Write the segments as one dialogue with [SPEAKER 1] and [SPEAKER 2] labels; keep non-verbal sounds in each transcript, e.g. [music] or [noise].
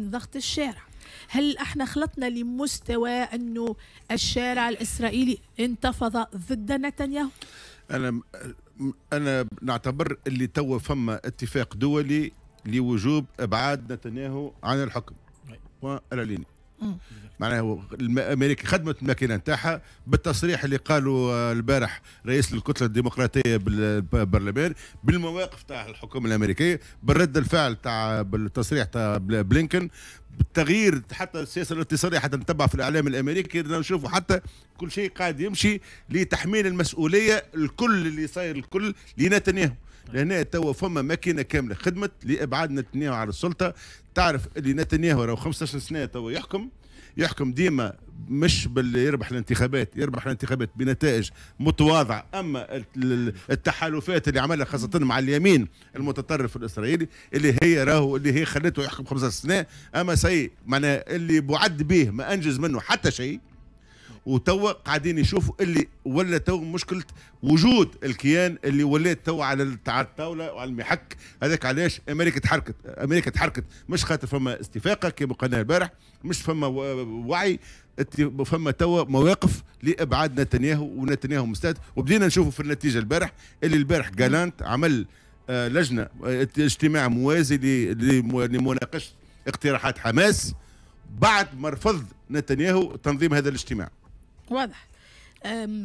[SPEAKER 1] ضغط الشارع. هل إحنا خلطنا لمستوى انه الشارع الإسرائيلي انتفض ضد نتنياهو؟
[SPEAKER 2] أنا أنا نعتبر اللي توا فما اتفاق دولي لوجوب إبعاد نتنياهو عن الحكم. والاليني معناها أمريكا خدمت الماكينة نتاعها بالتصريح اللي قالوا البارح رئيس الكتلة الديمقراطية بالبرلمان بالمواقف تاع الحكومة الأمريكية بالرد الفعل تاع بالتصريح تاع بلينكن بالتغيير حتى السياسة الاتصاليه حتى نتبع في الإعلام الأمريكي نشوفوا حتى كل شيء قاعد يمشي لتحميل المسؤولية الكل اللي صاير الكل لنتنياهو. لهنا توا فما ماكينة كاملة خدمت لابعاد نتنياهو على السلطة. تعرف اللي نتنياهو راهو 15 سنة توا يحكم. يحكم ديما مش باللي يربح الانتخابات يربح الانتخابات بنتائج متواضعة. أما التحالفات اللي عملها خاصة مع اليمين المتطرف الإسرائيلي اللي هي راهو اللي هي خلته يحكم 15 سنة. أما سي معناها اللي بعد به ما أنجز منه حتى شيء. وتوا قاعدين يشوفوا اللي ولا تو مشكلة وجود الكيان اللي ولات تو على الطاولة وعلى المحك. هذاك علاش أمريكا تحركت. أمريكا تحركت. مش خاطر فما استفاقة كما قلنا البارح مش فما وعي فما توا مواقف لإبعاد نتنياهو ونتنياهو مستعد. وبدينا نشوفوا في النتيجة البارح اللي البارح جالانت عمل آه، لجنة اجتماع موازي لمناقشة اقتراحات حماس بعد ما رفض نتنياهو تنظيم هذا الاجتماع.
[SPEAKER 1] واضح.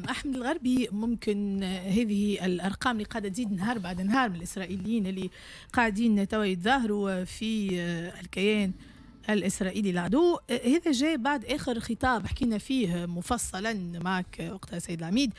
[SPEAKER 1] أحمد الغربي ممكن هذه الأرقام اللي قاعدة تزيد نهار بعد نهار من الإسرائيليين اللي قاعدين توا يتظاهروا في آه، الكيان. الإسرائيلي العدو هذا جاء بعد آخر خطاب حكينا فيه مفصلا معك وقتها سيد العميد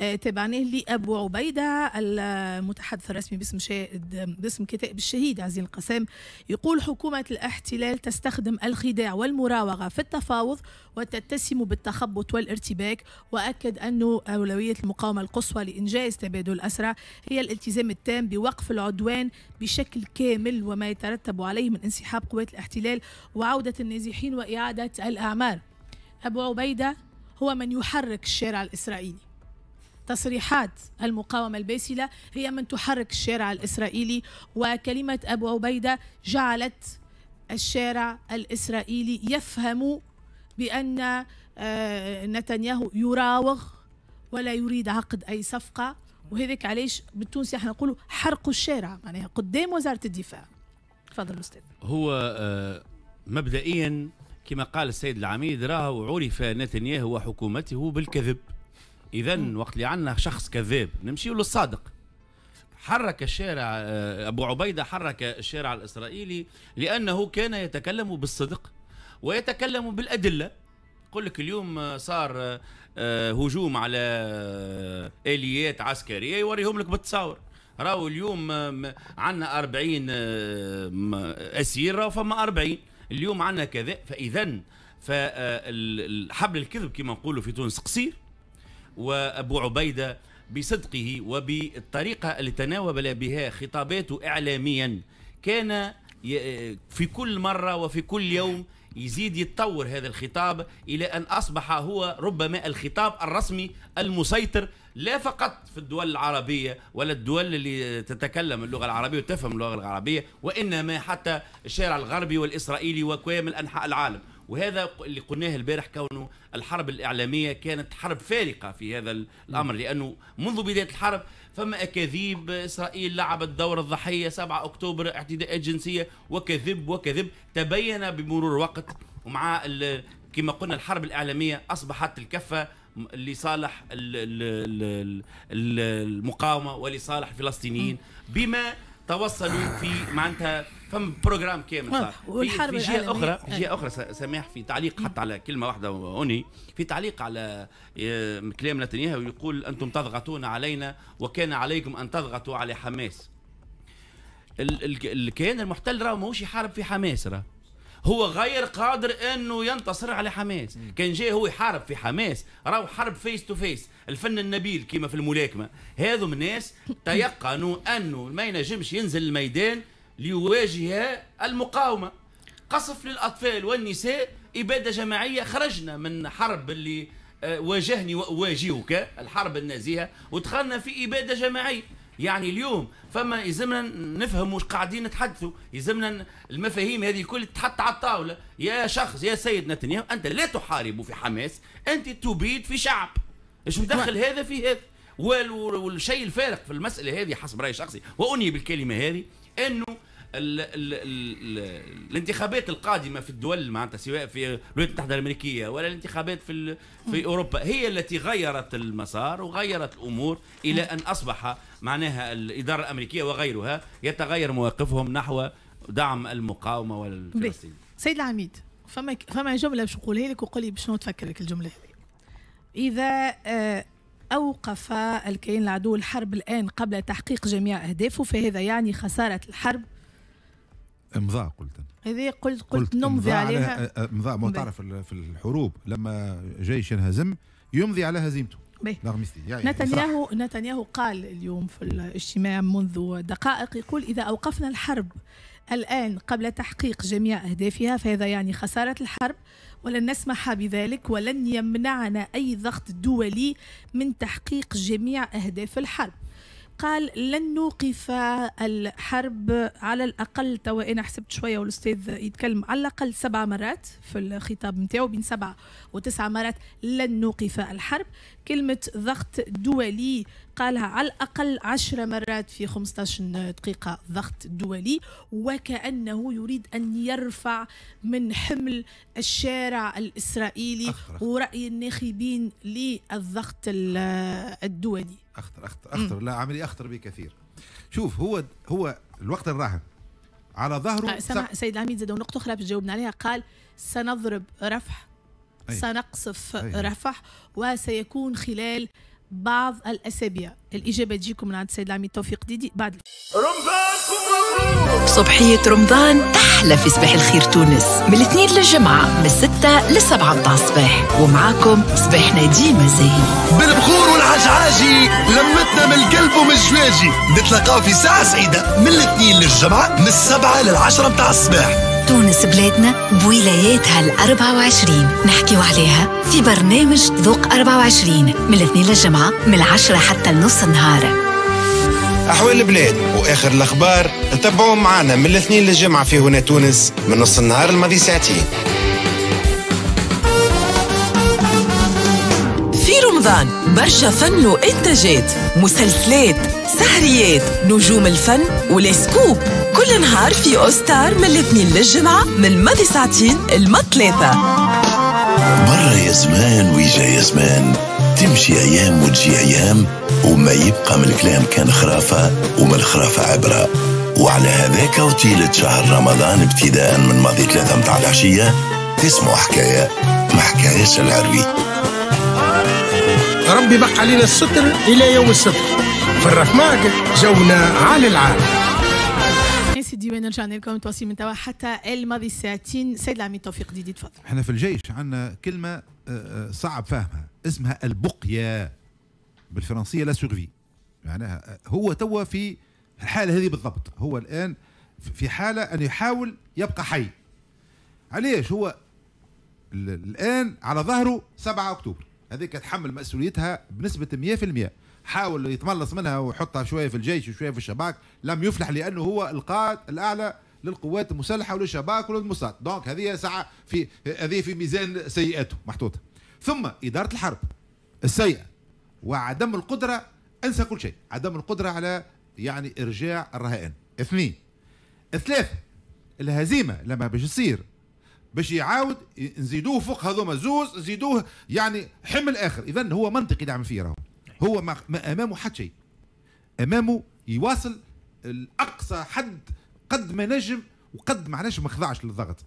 [SPEAKER 1] آه، تابعناه لأبو عبيدة المتحدث الرسمي باسم شاهد باسم كتاب الشهيد عزيز القسام. يقول حكومة الاحتلال تستخدم الخداع والمراوغة في التفاوض وتتسم بالتخبط والارتباك وأكد أنه أولوية المقاومة القصوى لإنجاز تبادل الأسرى هي الالتزام التام بوقف العدوان بشكل كامل وما يترتب عليه من انسحاب قوات الاحتلال وعودة النازحين وإعادة الأعمار أبو عبيدة هو من يحرك الشارع الإسرائيلي. تصريحات المقاومة الباسلة هي من تحرك الشارع الإسرائيلي وكلمة أبو عبيدة جعلت الشارع الإسرائيلي يفهم بأن آه، نتنياهو يراوغ ولا يريد عقد أي صفقة. وهذاك علاش بالتونسي إحنا نقولوا حرقوا الشارع معناها قدام وزارة الدفاع. تفضل أستاذ.
[SPEAKER 3] هو آه، مبدئيا كما قال السيد العميد راه عرف نتنياهو وحكومته بالكذب. اذا وقت اللي عندنا شخص كذاب نمشي للصادق. حرك الشارع آه، أبو عبيدة حرك الشارع الإسرائيلي لأنه كان يتكلم بالصدق ويتكلم بالأدلة. يقول لك اليوم صار آه، هجوم على آليات عسكرية يوريهم لك بالتصاور. راهو اليوم عندنا 40 أسير فما 40 اليوم عندنا كذا فاذا فحبل الكذب كما نقولوا في تونس قصير وأبو عبيدة بصدقه وبالطريقة اللي تناول بها خطاباته اعلاميا كان في كل مرة وفي كل يوم يزيد يتطور هذا الخطاب إلى أن أصبح هو ربما الخطاب الرسمي المسيطر لا فقط في الدول العربية ولا الدول اللي تتكلم اللغة العربية وتفهم اللغة العربية وإنما حتى الشارع الغربي والإسرائيلي وكامل انحاء العالم. وهذا اللي قلناه البارح كونه الحرب الإعلامية كانت حرب فارقة في هذا الأمر لأنه منذ بداية الحرب فما أكاذيب إسرائيل لعبت دور الضحية 7 أكتوبر اعتداءات جنسية وكذب وكذب تبين بمرور الوقت ومع كما قلنا الحرب الإعلامية أصبحت الكفة لصالح المقاومة ولصالح الفلسطينيين بما توصلوا في معناتها فم بروجرام كامل صار. في, في جهة أخرى في جهة أخرى سامح في تعليق حتى على كلمة واحدة هوني. في تعليق على آه، كلام نتنياهو يقول أنتم تضغطون علينا وكان عليكم أن تضغطوا على حماس. الكيان المحتل راه ماهوش يحارب في حماس راه. هو غير قادر إنه ينتصر على حماس. كان جاي هو يحارب في حماس. راهو حرب face to face الفن النبيل كما في الملاكمة. هذو الناس [laughs] تيقنوا إنه ما ينجمش ينزل الميدان ليواجه المقاومة. قصف للأطفال والنساء إبادة جماعية. خرجنا من حرب اللي آه، واجهني وأواجهك الحرب النازية. ودخلنا في إبادة جماعية. يعني اليوم فما يلزمنا نفهم واش قاعدين نتحدثوا. يلزمنا المفاهيم هذه الكل تحط على الطاولة. يا شخص يا سيد نتنياهو أنت لا تحارب في حماس أنت تبيد في شعب. إيش مدخل هذا في هذا؟ والشيء الفارق في المسألة هذه حسب رايي الشخصي وأني بالكلمة هذه أنه ال ال ال الانتخابات القادمة في الدول معناتها سواء في الولايات المتحدة الأمريكية ولا الانتخابات في في أوروبا هي التي غيرت المسار وغيرت الأمور إلى أن أصبح معناها الإدارة الأمريكية وغيرها يتغير مواقفهم نحو دعم المقاومة والفلسطين.
[SPEAKER 1] سيد العميد فما فما جملة باش نقولها لك وقول لي بشنو تفكر لك الجملة هذه. إذا آه، أوقف الكيان العدو الحرب الآن قبل تحقيق جميع أهدافه فهذا يعني خسارة الحرب
[SPEAKER 4] امضاء قلت
[SPEAKER 1] هذه قلت قلت, نمضي عليها
[SPEAKER 4] امضاء معترف في الحروب لما جيش ينهزم يمضي على هزيمته
[SPEAKER 1] يعني نتنياهو نتنياهو قال اليوم في الاجتماع منذ دقائق يقول إذا أوقفنا الحرب الآن قبل تحقيق جميع أهدافها فهذا يعني خسارة الحرب ولن نسمح بذلك ولن يمنعنا أي ضغط دولي من تحقيق جميع أهداف الحرب. قال لن نوقف الحرب على الأقل. توا أنا حسبت شوية والأستاذ يتكلم على الأقل سبع مرات في الخطاب نتاعو بين سبع وتسع مرات لن نوقف الحرب. كلمة ضغط دولي قالها على الأقل عشر مرات في 15 دقيقة ضغط دولي وكأنه يريد أن يرفع من حمل الشارع الإسرائيلي أخطر ورأي الناخبين للضغط الدولي.
[SPEAKER 4] أخطر أخطر أخطر. لا عملي أخطر بكثير. شوف هو هو الوقت الراهن. على ظهره
[SPEAKER 1] آه، سمع سيد العميد زاد نقطة أخرى جاوبنا عليها. قال سنضرب رفح أي. سنقصف أي. رفح وسيكون خلال بعض الأسابيع. الإجابة تجيكم من عند السيد العميد توفيق ديدي. بعد
[SPEAKER 5] رمضانكم صبحية رمضان أحلى في صباح الخير تونس. من الاثنين للجمعة من الستة للسبعة متاع الصباح. ومعاكم صباحنا ديما زاهي.
[SPEAKER 6] بالبخور والعجعاجي لمتنا من القلب ومن الجواجي. نتلاقاو في ساعة سعيدة. من الاثنين للجمعة من السبعة للعشرة متاع الصباح.
[SPEAKER 5] تونس بلادنا بولاياتها ال 24 نحكيو عليها في برنامج ذوق 24 من الاثنين للجمعة من العشرة حتى النص النهار.
[SPEAKER 6] أحوال البلاد وآخر الأخبار تتبعوا معنا من الاثنين للجمعة في هنا تونس من نص النهار الماضي ساعتين.
[SPEAKER 5] في رمضان برشا فن وإنتاجات مسلسلات سهريات نجوم الفن والسكوب. كل نهار في أوستار من الاثنين للجمعة من ماضي ساعتين الما ثلاثة
[SPEAKER 7] برا يا زمان ويجا يا زمان. تمشي أيام وتجي أيام وما يبقى من الكلام كان خرافة ومن الخرافة عبرة. وعلى هذاك وطيلة شهر رمضان ابتداء من ماضي ثلاثة متاع العشية تسمعوا حكاية ما حكاياش العربي
[SPEAKER 8] ربي بقى علينا الستر إلى يوم الستر في الرفماق جونا عالي العالم.
[SPEAKER 1] سيدي وين نرجع لكم تواصل من توا حتى الماضي ساعتين سيد العميد توفيق ديدي تفضل
[SPEAKER 4] إحنا في الجيش عندنا كلمة آه، آه، صعب فهمها. اسمها البقية. بالفرنسية لا سورفي معناها آه، هو توا في الحالة هذه بالضبط. هو الآن في حالة أن يحاول يبقى حي. علاش هو الآن على ظهره 7 أكتوبر. هذيك تحمل مسؤوليتها بنسبة 100% حاول يتملص منها ويحطها شوية في الجيش وشوية في الشباك. لم يفلح لأنه هو القائد الأعلى للقوات المسلحة وللشباك وللموساد. دونك هذه ساعة في هذه في ميزان سيئاته محطوطة. ثم إدارة الحرب السيئة وعدم القدرة انسى كل شيء. عدم القدرة على يعني إرجاع الرهائن. اثنين. ثلاثة الهزيمة لما باش تصير باش يعاود نزيدوه فوق هذوما زوز نزيدوه يعني حمل اخر اذا هو منطقي يعمل فيه راهو. هو ما, ما أمامه حد شيء. أمامه يواصل الأقصى حد قد ما نجم وقد معلش ما خضعش للضغط.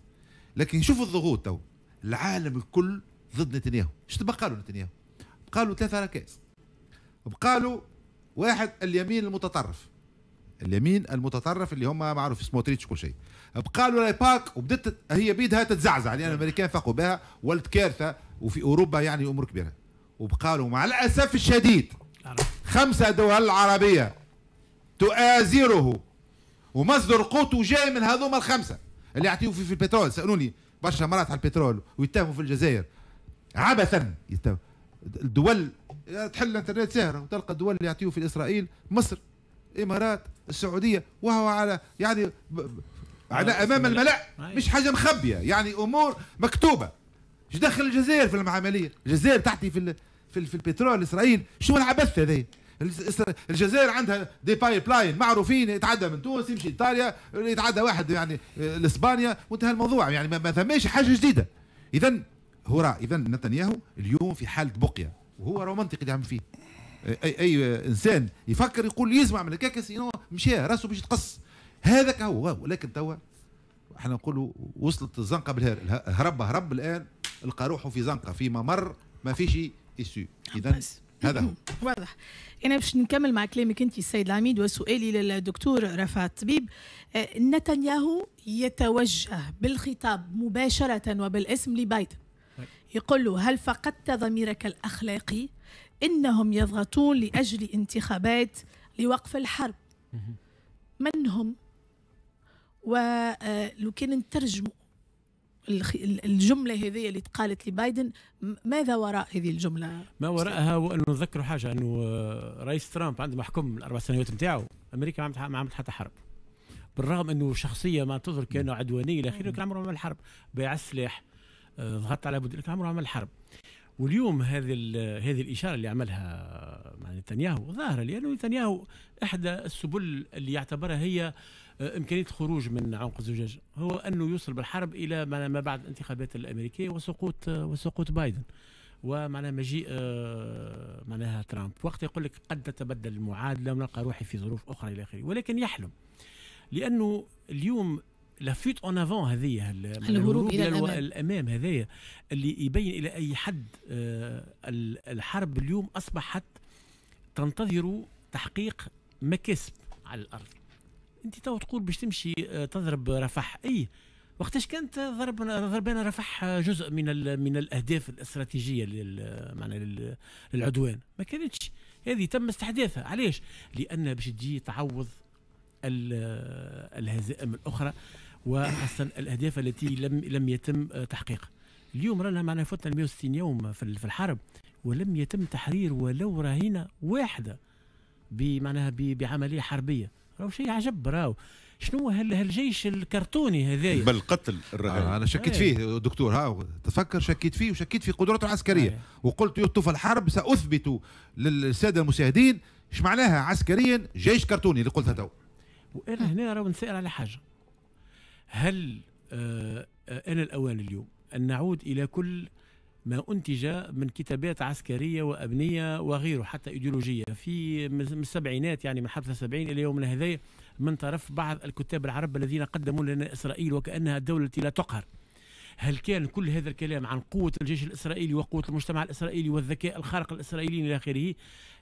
[SPEAKER 4] لكن شوف الضغوط تو. العالم الكل ضد نتنياهو. إيش تبقى له نتنياهو؟ بقى له ثلاثة ركائز. بقى له واحد اليمين المتطرف. اليمين المتطرف اللي هم معروف سموتريتش كل شيء. بقى له لايباك وبدت هي بيدها تتزعزع لأن الأمريكان فاقوا بها ولد كارثة وفي أوروبا يعني أمور كبيرة. وبقالوا مع الأسف الشديد خمسة دول عربية تؤازره ومصدر قوته جاي من هذوما الخمسة. اللي يعطيوا في, في البترول سألوني برشا مرات على البترول ويتهموا في الجزائر. عبثا الدول تحل الإنترنت سهرة وتلقى الدول اللي يعطيوا في إسرائيل مصر الإمارات السعودية وهو على يعني على
[SPEAKER 9] آه، أمام
[SPEAKER 4] الملأ.
[SPEAKER 9] الملأ.
[SPEAKER 4] مش حاجة مخبيه يعني أمور مكتوبة. إيش دخل الجزائر في العملية الجزائر تحتي في ال- في, ال- في البترول اسرائيل شو العبث هذا الجزائر عندها دي pipeline معروفين يتعدى من تونس يمشي إيطاليا يتعدى واحد يعني آه، لإسبانيا. وانتهى الموضوع. يعني ما, ما ثماش حاجة جديدة. اذا هو راه اذا نتنياهو اليوم في حالة بقية. وهو راه منطقي اللي عم فيه. اي أي إنسان يفكر يقول يسمع من الكاكا سينو مشى راسه باش يتقص. هذاك هو ولكن توا إحنا نقولوا وصلت الزنقه بالهر اله- هرب هرب الآن القى روحه في زنقة في ممر ما فيش إسو. اذا. هذا هو. [clears throat]
[SPEAKER 1] واضح. إنا باش نكمل مع كلامك أنت السيد العميد وسؤالي للدكتور رفعت طبيب. آه، نتنياهو يتوجه بالخطاب مباشرة وبالاسم لبايدن. يقول له هل فقدت ضميرك الأخلاقي؟ إنهم يضغطون لأجل انتخابات لوقف الحرب. من هم؟ ولو كان نترجموا الجملة هذه اللي تقالت لبايدن ماذا وراء هذه الجملة؟
[SPEAKER 9] ما وراءها هو أنه نذكروا حاجة أنه آه، رئيس ترامب عندما حكم الأربع سنوات نتاعو أمريكا ما عملت ما عملت حتى حرب. بالرغم أنه شخصية ما تظهر كأنه عدوانية إلى اخره لكن عمره ما عمل حرب. بيع السلاح آه، ضغط على بود لكن عمره ما عمل حرب. واليوم هذه هذه الإشارة اللي عملها مع نتنياهو ظاهره لأنه نتنياهو إحدى السبل اللي يعتبرها هي آه، إمكانية الخروج من عنق الزجاج. هو أنه يوصل بالحرب إلى ما بعد الانتخابات الأمريكية وسقوط آه، وسقوط بايدن ومعناها مجيء آه، معناها ترامب. وقت يقول لك قد تتبدل المعادلة ونلقى روحي في ظروف أخرى إلى آخره. ولكن يحلم لأنه اليوم la fuite en avant هذه ال-
[SPEAKER 1] الهروب إلى
[SPEAKER 9] الو-
[SPEAKER 1] الأمام.
[SPEAKER 9] الأمام هذايا اللي يبين إلى أي حد آه، ال- الحرب اليوم أصبحت تنتظر تحقيق مكاسب على الأرض. أنت تو تقول باش تمشي آه، تضرب رفح. أي وقتاش كانت ضربنا ضربنا رفح جزء من من الأهداف الاستراتيجية لل للعدوان؟ ما كانتش. هذه تم استحداثها. علاش؟ لأن باش تجي تعوض ال- الهزائم الأخرى. وخاصه الأهداف التي لم لم يتم تحقيقها. اليوم رانا معنا فتنا 160 يوم في ال- في الحرب ولم يتم تحرير ولو رهينة واحدة بمعناها ب- بعملية حربية. راهو شيء عجب راهو. شنو هال هالجيش الكرتوني هذايا؟
[SPEAKER 2] بل قتل الرهائن.
[SPEAKER 4] آه أنا شكيت
[SPEAKER 9] إيه.
[SPEAKER 4] فيه دكتور. ها تفكر شكيت فيه وشكيت في قدراته العسكرية.
[SPEAKER 9] إيه.
[SPEAKER 4] وقلت يطف الحرب سأثبت للسادة المشاهدين إيش معناها عسكريا؟ جيش كرتوني اللي قلتها تو.
[SPEAKER 9] وأنا هنا راهو نسأل على حاجة. هل آه آه أنا الاوان اليوم أن نعود إلى كل ما أنتج من كتابات عسكرية وابنيه وغيره حتى إيديولوجية. في من السبعينات يعني من حرب 70 إلى يومنا هذا من طرف بعض الكتاب العرب الذين قدموا لنا إسرائيل وكأنها الدولة التي لا تقهر. هل كان كل هذا الكلام عن قوة الجيش الإسرائيلي وقوة المجتمع الإسرائيلي والذكاء الخارق الإسرائيلي إلى آخره؟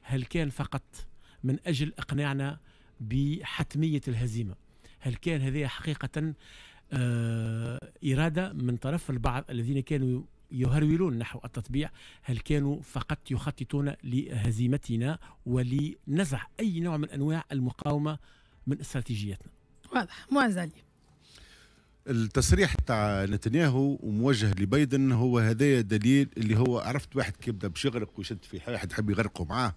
[SPEAKER 9] هل كان فقط من أجل إقناعنا بحتمية الهزيمة؟ هل كان هذه حقيقة آه، إرادة من طرف البعض الذين كانوا يهرولون نحو التطبيع؟ هل كانوا فقط يخططون لهزيمتنا ولنزع أي نوع من أنواع المقاومة من استراتيجيتنا؟
[SPEAKER 1] واضح موازالي
[SPEAKER 2] التصريح تاع نتنياهو وموجه لبايدن هو هذايا دليل اللي هو عرفت واحد كي يبدا باش يغرق ويشد في واحد يحب يغرقه معاه.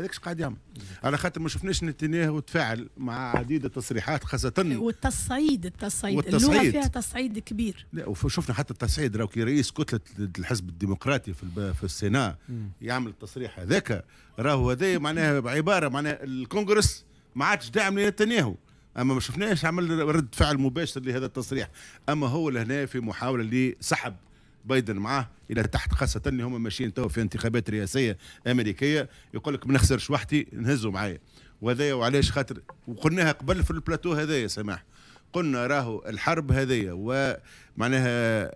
[SPEAKER 2] هذاك قاعد يعمل على خاطر ما شفناش نتنياهو تفاعل مع عديد التصريحات خاصة
[SPEAKER 1] والتصعيد التصعيد.
[SPEAKER 2] والتصعيد.
[SPEAKER 1] اللغة فيها تصعيد كبير.
[SPEAKER 2] لا وشفنا حتى التصعيد. راهو كي رئيس كتلة الحزب الديمقراطي في في السيناء يعمل التصريح هذاك. راهو هذا معناها عبارة معناها الكونغرس ما عادش داعم لنتنياهو. أما ما شفناش عمل رد فعل مباشر لهذا التصريح. أما هو لهنا في محاولة لسحب بايدن معاه إلى تحت خاصة اللي هم ماشيين تو في انتخابات رئاسية أمريكية. يقول لك ما نخسرش وحدي نهزوا معايا. وهذايا وعلاش خاطر وقلناها قبل في البلاتو هذا يا سماح. قلنا راهو الحرب هذيا ومعناها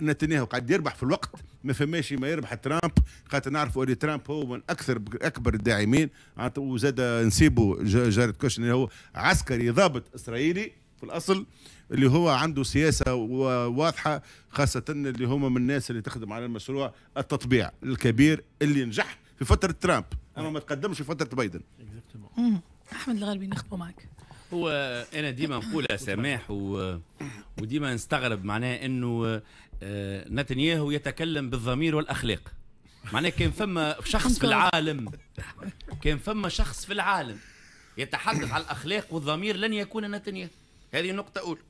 [SPEAKER 2] نتنياهو قاعد يربح في الوقت ما فماش ما يربح ترامب. خاطر نعرفوا اللي ترامب هو من أكثر أكبر الداعمين. وزاد نسيبه جاريد كوشنر اللي هو عسكري ضابط إسرائيلي في الأصل. اللي هو عنده سياسة واضحه خاصة اللي هم من الناس اللي تخدم على المشروع التطبيع الكبير اللي نجح في فترة ترامب. أما ما تقدمش في فترة بايدن.
[SPEAKER 1] أحمد الغربي نخبوا معك.
[SPEAKER 3] هو أنا ديما نقولها سماح و... وديما نستغرب معناه إنه آه، نتنياهو يتكلم بالضمير والأخلاق. معناه كان فما شخص في [laughs] العالم كان فما شخص في العالم يتحدث على الأخلاق والضمير لن يكون نتنياهو. هذه نقطة أولى.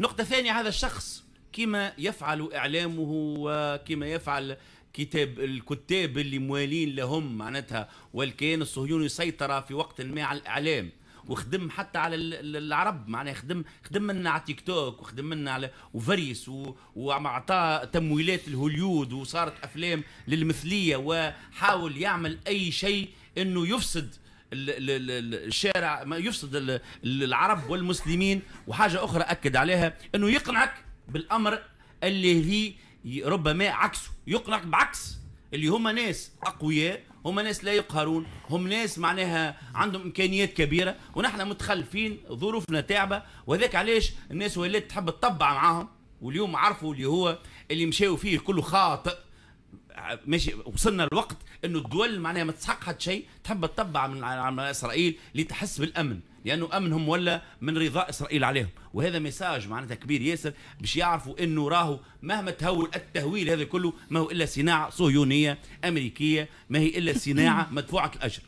[SPEAKER 3] نقطة ثانية هذا الشخص كما يفعل إعلامه وكما يفعل كتاب الكتاب اللي موالين لهم معناتها والكيان الصهيوني سيطر في وقت ما على الإعلام. وخدم حتى على العرب معناها خدم خدم منا على تيك توك وخدم منا على وفريس وعطى تمويلات الهوليود وصارت أفلام للمثلية وحاول يعمل أي شيء إنه يفسد الشارع ما يفسد العرب والمسلمين. وحاجة أخرى أكد عليها إنه يقنعك بالأمر اللي هي ربما عكسه. يقنعك بعكس اللي هم ناس أقوياء هم ناس لا يقهرون هم ناس معناها عندهم إمكانيات كبيرة ونحن متخلفين ظروفنا تعبة. وذاك علاش الناس ولات تحب تطبع معاهم واليوم عرفوا اللي هو اللي مشاو فيه كله خاطئ. ماشي وصلنا الوقت إنه الدول معناها ما تسحق حد شيء تحب تطبع من على إسرائيل لتحس بالأمن لأنه امنهم ولا من رضاء إسرائيل عليهم. وهذا ميساج معناتها كبير ياسر باش يعرفوا إنه راهو مهما تهول التهويل هذا كله ما هو إلا صناعة صهيونية أمريكية ما هي إلا صناعة [coughs] مدفوعة الأجر.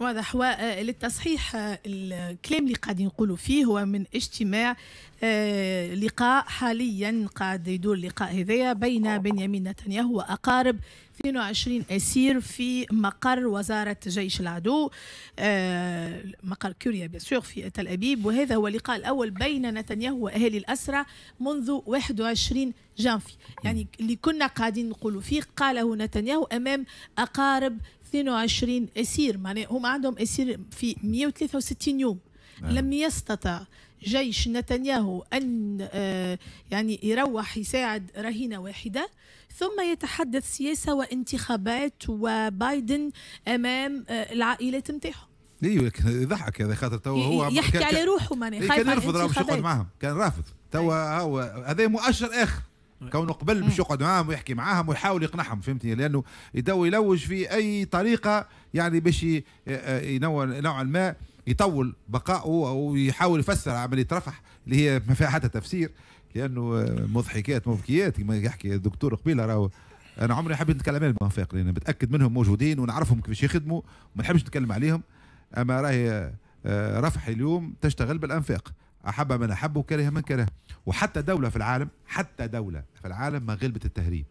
[SPEAKER 1] واضح. وللتصحيح الكلام اللي قاعدين نقولوا فيه هو من اجتماع آه، لقاء حاليا قاعد يدور اللقاء هذايا بين بنيامين نتنياهو وأقارب 22 أسير في مقر وزارة جيش العدو آه، مقر كوريا بيسور في تل أبيب. وهذا هو اللقاء الأول بين نتنياهو واهالي الأسرى منذ 21 جانفي. يعني اللي كنا قاعدين نقولوا فيه قاله نتنياهو أمام أقارب 22 أسير معناه هم عندهم أسير في 163 يوم. آه. لم يستطع جيش نتنياهو أن آه يعني يروح يساعد رهينة واحدة. ثم يتحدث سياسة وانتخابات وبايدن أمام آه العائلات نتاعهم.
[SPEAKER 4] أيوه يضحك هذا خاطر تو هو
[SPEAKER 1] يحكي على روحه ماني
[SPEAKER 4] خايف كان يرفض باش يقعد معهم كان رافض. تو هو هذا مؤشر آخر. كونه قبل باش يقعد معاهم ويحكي معاهم ويحاول يقنعهم فهمتني؟ لأنه يدو يلوج في أي طريقة يعني باش ينوع نوعا ما يطول بقائه أو يحاول يفسر عمليه رفح اللي هي ما فيها حتى تفسير لأنه مضحكات مبكيات. كما يحكي الدكتور قبيلة راهو أنا عمري حبيت نتكلم عن المنافق لأن بتاكد منهم موجودين ونعرفهم كيفاش يخدموا وما نحبش نتكلم عليهم. أما راهي آه، رفح اليوم تشتغل بالأنفاق. أحب من احب وكره من كره. وحتى دولة في العالم حتى دولة في العالم ما غلبت التهريب.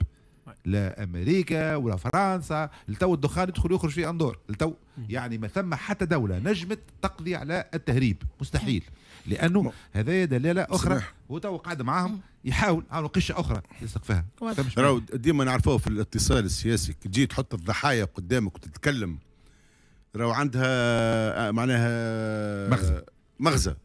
[SPEAKER 4] لا أمريكا ولا فرنسا لتو الدخان يدخل يخرج في أندور. لتو يعني ما ثم حتى دولة نجمت تقضي على التهريب. مستحيل. لأنه هذا دلاله أخرى. هو تو قاعد معاهم يحاول عملوا قشه أخرى يلصق فيها
[SPEAKER 2] راهو ديما نعرفوه في الاتصال السياسي. كي تجي تحط الضحايا قدامك وتتكلم. راهو عندها آه، معناها
[SPEAKER 4] مغزى.
[SPEAKER 2] مغزى.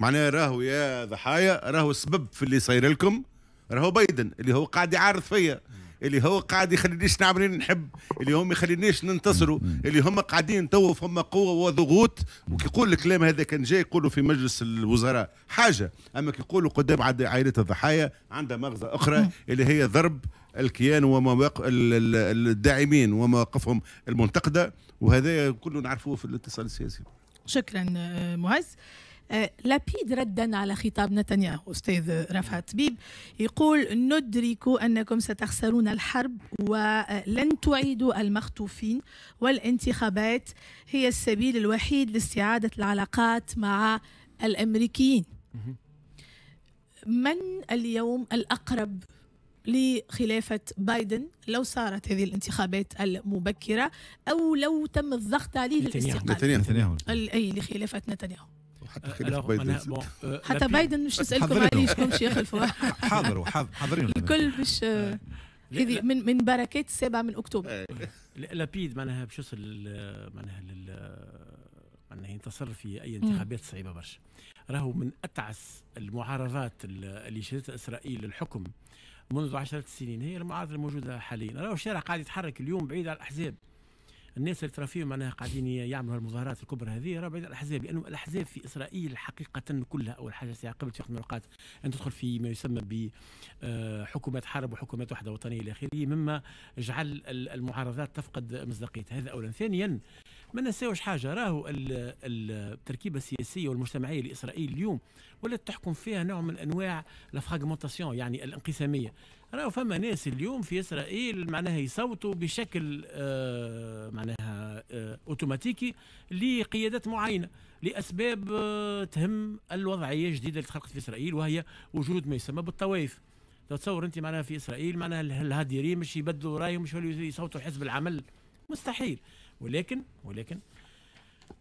[SPEAKER 2] معناها راهو يا ضحايا راهو السبب في اللي صاير لكم راهو بايدن اللي هو قاعد يعارض فيا اللي هو قاعد يخلينيش نعمل نحب اللي هم يخلينيش ننتصروا اللي هم قاعدين تو فما قوة وضغوط وكيقول الكلام هذا كان جاي يقولوا في مجلس الوزراء. حاجة أما كيقولوا قدام عائلة الضحايا عندها مغزى أخرى اللي هي ضرب الكيان ومواقف الداعمين ومواقفهم المنتقدة وهذا كله نعرفوه في الاتصال السياسي.
[SPEAKER 1] شكرا معز آه، لابيد ردا على خطاب نتنياهو أستاذ رفعت طبيب يقول ندرك أنكم ستخسرون الحرب ولن تعيدوا المخطوفين والانتخابات. هي السبيل الوحيد لاستعادة العلاقات مع الأمريكيين. من اليوم الأقرب لخلافة بايدن لو صارت هذه الانتخابات المبكرة أو لو تم الضغط عليه للاستقالة
[SPEAKER 4] نتنياهو.
[SPEAKER 1] أي لخلافة نتنياهو.
[SPEAKER 2] حتى خلاف بايدن.
[SPEAKER 1] حتى بايدن مش نسالكم عليه شكون باش يخلفوا [laughs]
[SPEAKER 4] حاضروا حاضرين [laughs]
[SPEAKER 1] الكل باش هذه من من بركات السابع من أكتوبر.
[SPEAKER 9] لابيد معناها باش يوصل معناها لل معناها ينتصر في أي انتخابات صعيبة برشا. راهو من أتعس المعارضات اللي شهدتها إسرائيل للحكم منذ عشرة سنين هي المعارضة الموجودة حاليا. راهو الشارع قاعد يتحرك اليوم بعيد عن الأحزاب. الناس اللي ترى فيهم معناها قاعدين يعملوا المظاهرات الكبرى هذه راه بعيد الأحزاب لأنه الأحزاب في إسرائيل حقيقة كلها أول حاجة قبل في وقت من الاوقات أن تدخل في ما يسمى بحكومات آه، حرب وحكومات وحدة وطنية إلى آخره مما جعل المعارضات تفقد مصداقيتها. هذا اولا. ثانيا ما ننساوش حاجة راهو التركيبة السياسية والمجتمعية لإسرائيل اليوم ولات تحكم فيها نوع من أنواع الفراغمونتاسيون يعني الانقسامية. راهو فما ناس اليوم في إسرائيل معناها يصوتوا بشكل آه معناها آه أوتوماتيكي لقيادات معينة لأسباب آه تهم الوضعية الجديدة اللي تخلقت في إسرائيل وهي وجود ما يسمى بالطوائف. تصور أنت معناها في إسرائيل معناها الهاديرين مش يبدلوا رأيهم مش يصوتوا حزب العمل؟ مستحيل. ولكن ولكن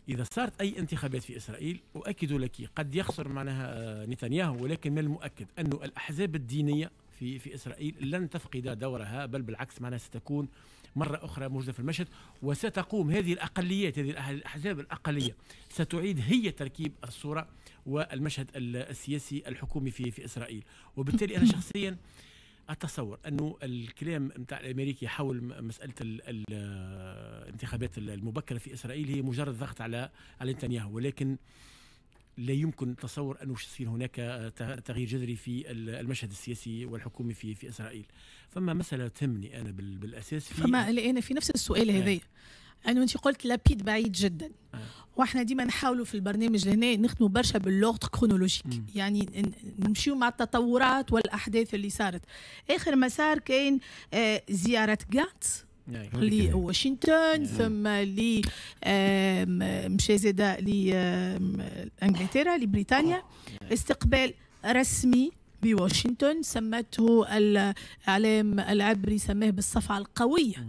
[SPEAKER 9] إذا صارت أي انتخابات في إسرائيل أؤكد لك قد يخسر معناها آه، نتنياهو ولكن من المؤكد أن الأحزاب الدينية في في إسرائيل لن تفقد دورها بل بالعكس معناها ستكون مرة أخرى موجودة في المشهد وستقوم هذه الأقليات هذه الأحزاب الأقلية ستعيد هي تركيب الصورة والمشهد السياسي الحكومي في في إسرائيل. وبالتالي أنا [coughs] شخصيا أتصور أنه الكلام نتاع الأمريكي حول مسألة الانتخابات المبكرة في إسرائيل هي مجرد ضغط على على نتنياهو ولكن لا يمكن تصور أنه يصير هناك تغيير جذري في المشهد السياسي والحكومي في في إسرائيل فما مسألة تهمني أنا بالأساس في
[SPEAKER 1] فما أنا في نفس السؤال هذا آه. انه انت قلت لابيد بعيد جدا. آه. وإحنا ديما نحاولوا في البرنامج لهنا نخدموا برشا بال ordre chronologique يعني نمشيو مع التطورات والأحداث اللي صارت. آخر مسار كان آه زيارة جات لواشنطن ثم ل مشى زاد لانجلترا لبريطانيا. استقبال رسمي بواشنطن سمته الإعلام العبري سماه بالصفعة القوية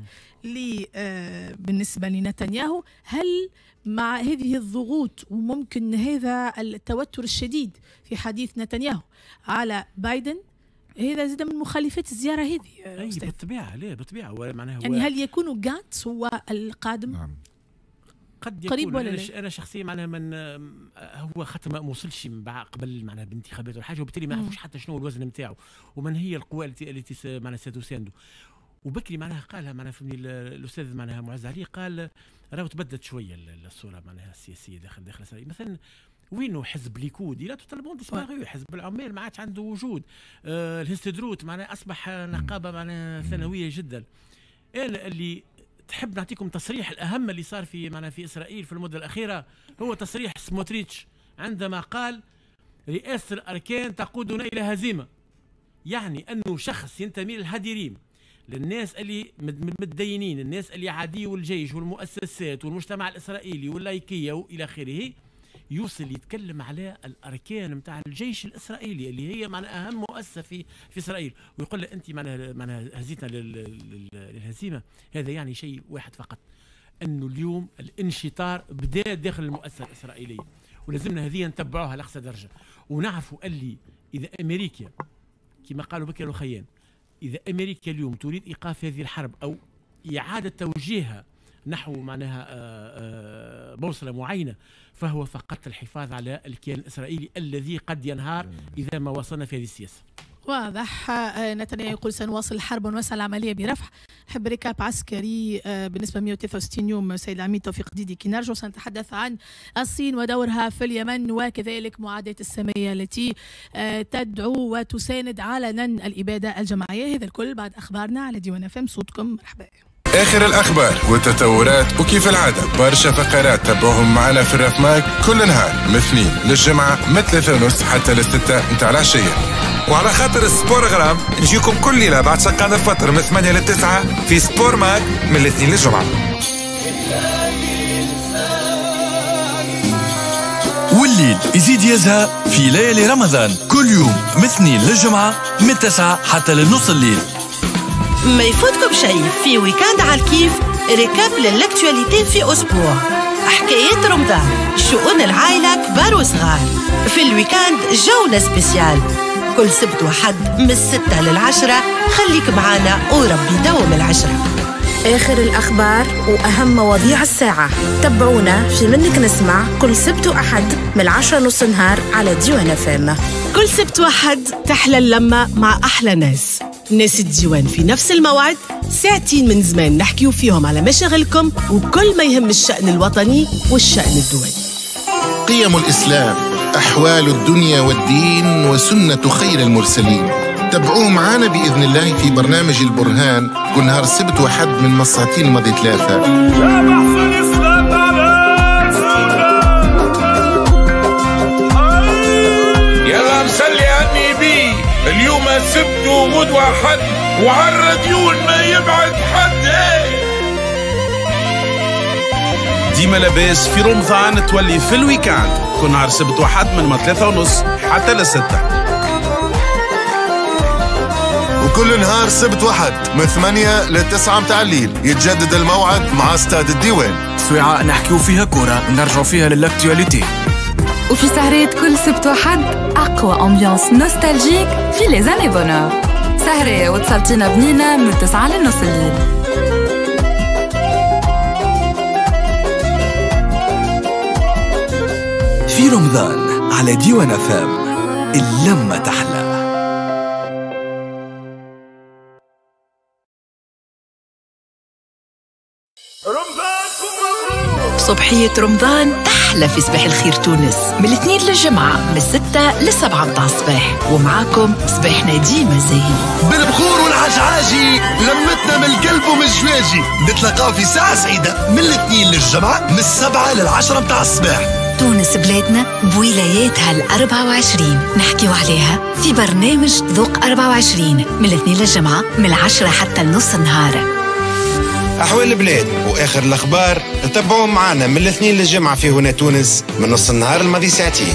[SPEAKER 1] آه، بالنسبة لنتنياهو هل مع هذه الضغوط وممكن هذا التوتر الشديد في حديث نتنياهو على بايدن هذا زاد من مخالفات الزيارة هذه
[SPEAKER 9] أي بالطبيعة لا بالطبيعة
[SPEAKER 1] معناها يعني هل يكون جاتس هو القادم؟ نعم.
[SPEAKER 9] قد يكون. قريب ولا أنا, أنا شخصيا معناها من هو خاطر ما وصلش من قبل معناها بانتخابات ولا حاجة وبالتالي ما نعرفوش حتى شنو الوزن نتاعو ومن هي القوى التي التي معناها ستسانده وبكري معناها قالها معناها فهمني الأستاذ معناها معز علي قال راهو تبدلت شوية الصورة معناها السياسية داخل داخل اسرائيل مثلا وينه حزب ليكود لا totalement disparu حزب العمال ما عادش عنده وجود. آه الهستدروت معناها أصبح نقابة معناها ثانوية جدا. أنا اللي تحب نعطيكم تصريح الأهم اللي صار في معناها في إسرائيل في المدة الأخيرة؟ هو تصريح سموتريتش عندما قال رئاسه الاركان تقودنا إلى هزيمة. يعني أنه شخص ينتمي للهديريم للناس اللي متدينين الناس اللي عاديوا الجيش والمؤسسات والمجتمع الإسرائيلي واللايكية وإلى آخره. يوصل يتكلم على الأركان نتاع الجيش الإسرائيلي اللي هي معناها أهم مؤسسة في في إسرائيل. ويقول له أنت معناها معناها هزيتنا للهزيمة. هذا يعني شيء واحد فقط. أنه اليوم الانشطار بدأ داخل المؤسسة الإسرائيلية. ولازمنا هذه نتبعوها لأقصى درجة. ونعرفوا اللي إذا أمريكا كما قالوا بكر وخيان إذا أمريكا اليوم تريد إيقاف هذه الحرب أو إعادة توجيهها نحو معناها آه، آه، بوصلة معينة فهو فقط الحفاظ على الكيان الإسرائيلي الذي قد ينهار إذا ما وصلنا في هذه السياسة.
[SPEAKER 1] واضح. آه، نتنياهو يقول سنواصل الحرب ونوسع العملية برفح نحب récap عسكري بالنسبة 163 يوم سيد العميد توفيق ديدي كي نرجع سنتحدث عن الصين ودورها في اليمن وكذلك معاداه الساميه التي تدعو وتساند علنا الإبادة الجماعية. هذا الكل بعد أخبارنا على ديوان أف أم صوتكم مرحبا.
[SPEAKER 10] آخر الأخبار والتطورات وكيف العادة. برشا فقرات تابعوهم معنا في الرفماك كل نهار من اثنين للجمعة من ثلاثة ونص حتى للستة نتاع العشيه وعلى خاطر ال sport غرام نجيكم كل ليلة بعد شقان الفطر من 8 ل 9 في sport ماك من الاثنين للجمعة.
[SPEAKER 11] والليل يزيد يزهى في ليالي رمضان. كل يوم من اثنين للجمعة من 9 حتى لنص الليل.
[SPEAKER 12] ما يفوتكم شيء في weekend على الكيف récap لل actualité في أسبوع. حكايات رمضان. شؤون العائلة كبار وصغار. في ال weekend جولة spéciale. كل سبت وحد من الستة للعشرة. خليك معانا وربي دوم العشرة.
[SPEAKER 13] آخر الأخبار وأهم مواضيع الساعة. تابعونا في منك نسمع كل سبت وأحد من العشرة نص نهار على ديوان أف أم
[SPEAKER 12] كل سبت وأحد تحلى اللمة مع أحلى ناس. ناس الديوان في نفس الموعد ساعتين من زمان نحكيو فيهم على مشاغلكم وكل ما يهم الشأن الوطني والشأن الدولي.
[SPEAKER 10] قيم الإسلام أحوال الدنيا والدين وسنة خير المرسلين. تابعوه معنا بإذن الله في برنامج البرهان كل نهار السبت وحد من مساعتين ماضي ثلاثة.
[SPEAKER 14] وغدوة حد وعالراديون ما يبعد حد هي.
[SPEAKER 15] ديما لاباس في رمضان تولي في ال weekend. كل نهار سبت وحد من ما ثلاثة ونص حتى لستة.
[SPEAKER 6] وكل نهار سبت واحد من ثمانية لتسعة متاع الليل يتجدد الموعد مع استاد الديوان.
[SPEAKER 11] سويعة نحكيو فيها كورة ونرجعوا فيها لل actualité.
[SPEAKER 16] وفي سهرات كل سبت وحد أقوى ambiance nostalgique في les années bonheur سهرة وتسلطينا بنينة من تسعة لنص الليل
[SPEAKER 11] في رمضان على ديوان فام اللمة تحلى.
[SPEAKER 12] صبحية رمضان أحلى في صباح الخير تونس. من الاثنين للجمعة من الستة للسبعة متاع الصباح. ومعاكم صباحنا ديما زاهي.
[SPEAKER 6] بالبخور والعجعاجي لمتنا من القلب ومن الجواجي. نتلاقاو في ساعة سعيدة. من الاثنين للجمعة من السبعة للعشرة متاع الصباح.
[SPEAKER 12] تونس بلادنا بولاياتها ال 24 نحكيو عليها في برنامج ذوق 24 من الاثنين للجمعة من العشرة حتى النص النهار.
[SPEAKER 17] أحوال البلاد وآخر الأخبار تتبعوهم معنا من الاثنين للجمعة في هنا تونس من نص النهار الماضي ساعتين.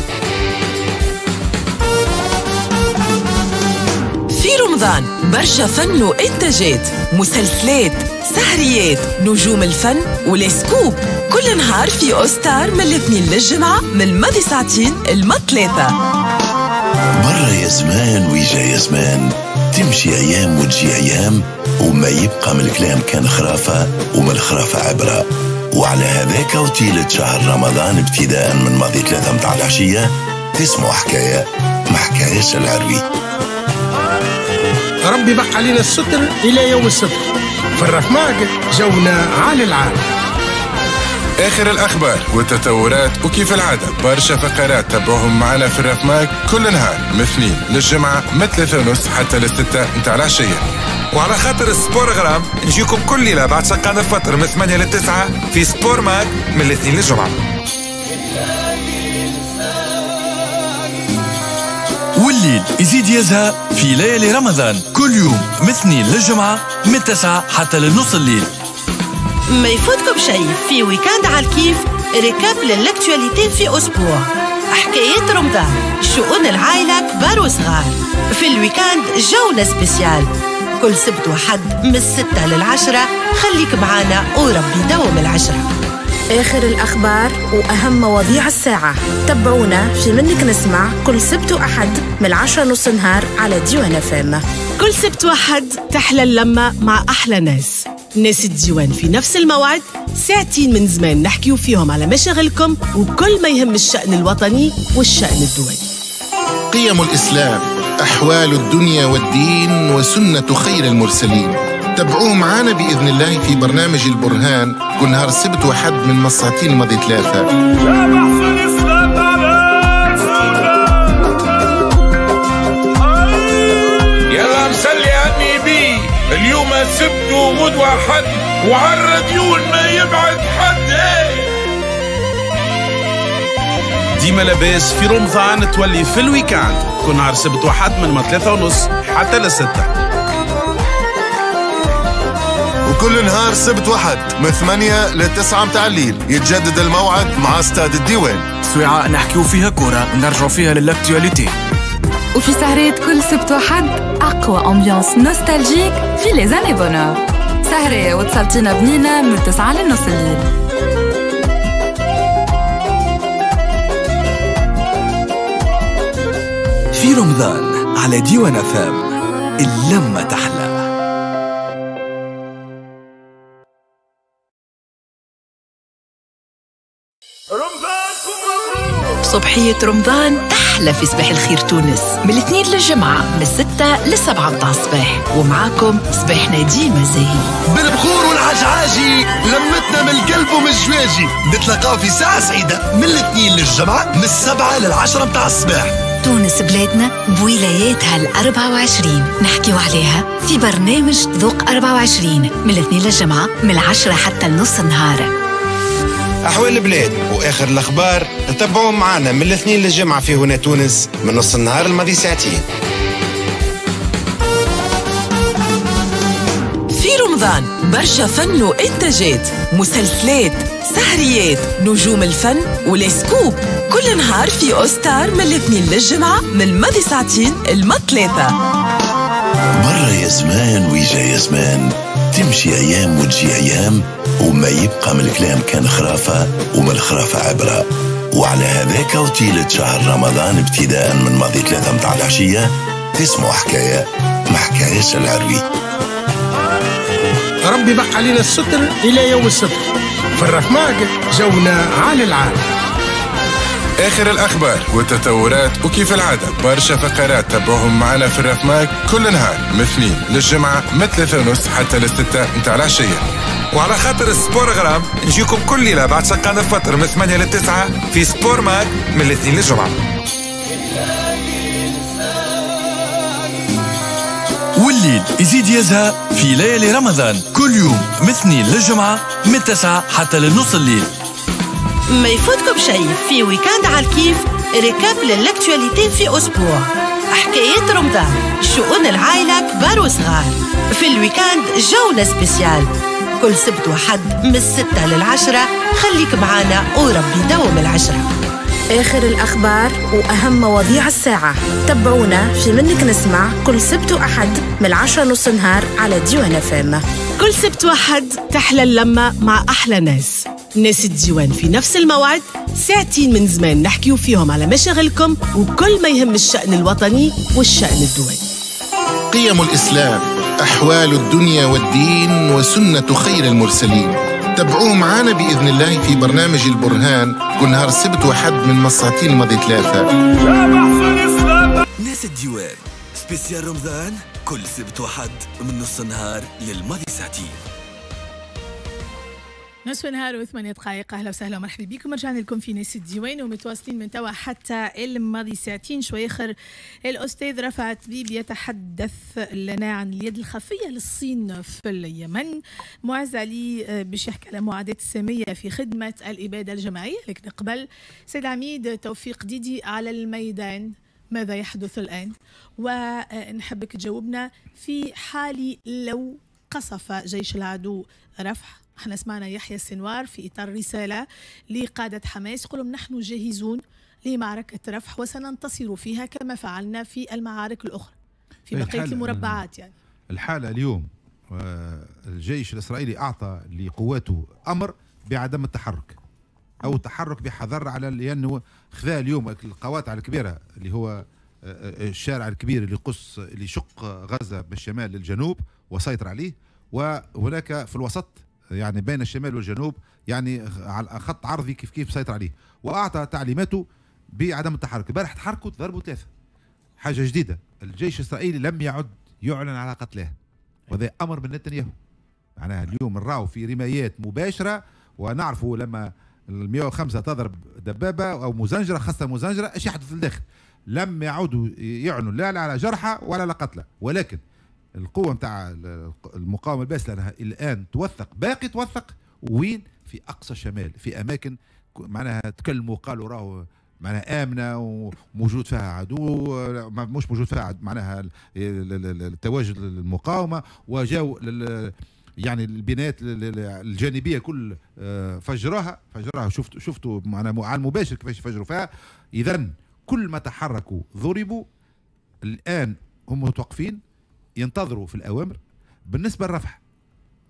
[SPEAKER 5] في رمضان برشا فن وإنتاجات مسلسلات سهريات نجوم الفن والسكوب. كل نهار في أوستار من الاثنين للجمعة من الماضي ساعتين الما ثلاثة.
[SPEAKER 7] برا يا زمان ويجا يا زمان. تمشي أيام وتجي أيام وما يبقى من الكلام كان خرافة ومن الخرافة عبرة. وعلى هذاك وتيلة شهر رمضان ابتداء من ماضي ثلاثة متاع العشية تسمعوا حكاية ما حكاياش العربي
[SPEAKER 8] ربي بقى علينا الستر إلى يوم الستر في الرفماق جونا عال العال
[SPEAKER 10] آخر الأخبار والتطورات وكيف العادة. برشا فقرات تابعوهم معنا في الرفماك كل نهار من اثنين للجمعة من ثلاثة ونص حتى للستة متاع العشية
[SPEAKER 18] وعلى خاطر ال sport غرام نجيكم كل ليلة بعد شقان الفطر من 8 ل 9 في Sport Mag من الاثنين للجمعة.
[SPEAKER 11] والليل يزيد يزهى في ليالي رمضان. كل يوم من اثنين للجمعة من 9 حتى لنص الليل.
[SPEAKER 12] ما يفوتكم شيء في week-end على الكيف récap لل actualité في أسبوع. حكايات رمضان. شؤون العائلة كبار وصغار. في ال week-end جولة spéciale. كل سبت وحد من الستة للعشرة خليك معانا وربي يدوم العشرة.
[SPEAKER 13] آخر الأخبار وأهم مواضيع الساعة. تابعونا في منك نسمع كل سبت وأحد من العشرة نص نهار على ديوان فام
[SPEAKER 12] كل سبت وأحد تحلى اللمة مع أحلى ناس. ناس الديوان في نفس الموعد ساعتين من زمان نحكيو فيهم على مشاغلكم وكل ما يهم الشأن الوطني والشأن الدولي.
[SPEAKER 19] قيم الإسلام أحوال الدنيا والدين وسنة خير المرسلين. تابعوه معنا بإذن الله في برنامج البرهان كل نهار السبت وحد من مساعتين الماضي ثلاثة.
[SPEAKER 14] اليوم سبت وغدوة حد وعالديوان ما يبعد حد هي.
[SPEAKER 15] ديما لاباس في رمضان تولي في ال week-end. كل نهار سبت وحد من ما ثلاثة ونص حتى لستة.
[SPEAKER 6] وكل نهار سبت وحد من ثمانية لتسعة متاع الليل يتجدد الموعد مع استاد الديوان.
[SPEAKER 11] سويعة نحكيو فيها كورة ونرجعوا فيها لل actualité.
[SPEAKER 16] وفي سهرات كل سبت وحد أقوى ambiance nostalgique في les années bonheur سهرة وتسلطينة بنينة من تسعة لنص الليل
[SPEAKER 11] في رمضان على ديوان FM اللمة تحلى
[SPEAKER 12] صبحية رمضان أحلى في صباح الخير تونس. من الاثنين للجمعة من الستة للسبعة متاع الصباح. ومعاكم صباحنا ديما زاهي.
[SPEAKER 6] بالبخور والعجعاجي لمتنا من القلب ومن الجواجي. نتلاقاو في ساعة سعيدة من الاثنين للجمعة من السبعة للعشرة متاع الصباح.
[SPEAKER 12] تونس بلادنا بولاياتها ال 24 نحكيو عليها في برنامج ذوق 24 من الاثنين للجمعة من العشرة حتى النص النهار.
[SPEAKER 17] أحوال البلاد وآخر الأخبار تتبعوه معنا من الاثنين للجمعة في هنا تونس من نص النهار الماضي ساعتين.
[SPEAKER 5] في رمضان برشا فن وإنتاجات مسلسلات سهريات نجوم الفن ولاسكوب كل نهار في أوستار من الاثنين للجمعة من الماضي ساعتين الما
[SPEAKER 7] ثلاثة. مرة يا زمان ويجا يا زمان. تمشي أيام وتجي أيام وما يبقى من الكلام كان خرافة ومن الخرافه عبرة. وعلى هذاك وطيلة شهر رمضان ابتداء من ماضي ثلاثة متاع العشية تسمعوا حكاية ما حكاياش العربي
[SPEAKER 8] ربي بقى علينا الستر إلى يوم السبت. في الرفماق جونا عالي العال
[SPEAKER 10] آخر الأخبار والتطورات وكيف العادة. برشا فقرات تابعوهم معنا في الرفماك كل نهار من اثنين للجمعة من ثلاثة ونص حتى للستة نتاع العشيه
[SPEAKER 18] وعلى خاطر ال sport غرام نجيكم كل ليلة بعد شقان الفطر من 8 ل 9 في Sport Mag من الاثنين للجمعة.
[SPEAKER 11] والليل يزيد يزهى في ليالي رمضان. كل يوم من اثنين للجمعة من تسعة حتى للنص الليل.
[SPEAKER 12] ما يفوتكم شيء في week-end على الكيف récap لل actualité في أسبوع. حكايات رمضان. شؤون العائلة كبار وصغار. في ال week-end جولة spéciale. كل سبت وحد من الستة للعشرة. خليك معانا وربي يدوم العشرة.
[SPEAKER 13] آخر الأخبار وأهم مواضيع الساعة. تابعونا في منك نسمع كل سبت وأحد من العشرة نص نهار على ديوان FM
[SPEAKER 12] كل سبت وأحد تحلى اللمة مع أحلى ناس. ناس الديوان في نفس الموعد ساعتين من زمان نحكيو فيهم على مشاغلكم وكل ما يهم الشأن الوطني والشأن الدولي.
[SPEAKER 19] قيم الإسلام أحوال الدنيا والدين وسنة خير المرسلين. تابعوه معنا بإذن الله في برنامج البرهان كل نهار السبت وحد من مساعتين الماضي ثلاثة.
[SPEAKER 11] ناس الديوان سبيسيال رمضان كل سبت وحد من نص النهار للماضي ساعتين.
[SPEAKER 1] نصف نهار وثمانية دقائق. أهلا وسهلا ومرحبا بكم. رجعنا لكم في ناس الديوان ومتواصلين من توا حتى الماضي ساعتين. شوي آخر الأستاذ رفعت بيب يتحدث لنا عن اليد الخفية للصين في اليمن. معز علي آه، باش يحكي على معاداة السامية في خدمة الإبادة الجماعية. لكن قبل سيد عميد توفيق ديدي على الميدان. ماذا يحدث الآن؟ ونحبك تجاوبنا في حال لو قصف جيش العدو رفح. إحنا سمعنا يحيى السنوار في اطار رساله لقاده حماس يقولون نحن جاهزون لمعركه رفح وسننتصر فيها كما فعلنا في المعارك الاخرى في
[SPEAKER 4] أي
[SPEAKER 1] بقيه المربعات يعني.
[SPEAKER 4] الحالة اليوم آه، الجيش الإسرائيلي أعطى لقواته أمر بعدم التحرك أو التحرك بحذر على لأنه خذا اليوم القواطع الكبيرة اللي هو آه، آه، الشارع الكبير اللي يقص اللي يشق غزة من الشمال للجنوب وسيطر عليه وهناك في الوسط يعني بين الشمال والجنوب يعني على خط عرضي كيف كيف سيطر عليه. وأعطى تعليماته بعدم التحرك. البارح تحركوا ضربوا ثلاثة. حاجة جديدة الجيش الإسرائيلي لم يعد يعلن على قتلاه وهذا أمر من نتنياهو. معناها اليوم نراو في رمايات مباشرة ونعرفوا لما ال 105 تضرب دبابة أو مزنجرة خاصة مزنجرة إيش يحدث للداخل؟ لم يعودوا يعنوا لا على جرحى ولا على قتلى. ولكن القوة نتاع المقاومة الباسلة أنها الآن توثق باقي توثق وين؟ في أقصى الشمال في أماكن ك- معناها تكلموا قالوا راهو معناها آمنة وموجود فيها عدو مش موجود فيها معناها ال- ال- ال- التواجد المقاومة وجاو يعني البنايات ال- ال- الجانبية كل آه، فجرها فجرها شفت شفتوا معنا على المباشر كيفاش يفجروا فيها. اذا كل ما تحركوا ضربوا الآن هم متوقفين ينتظروا في الأوامر. بالنسبة للرفح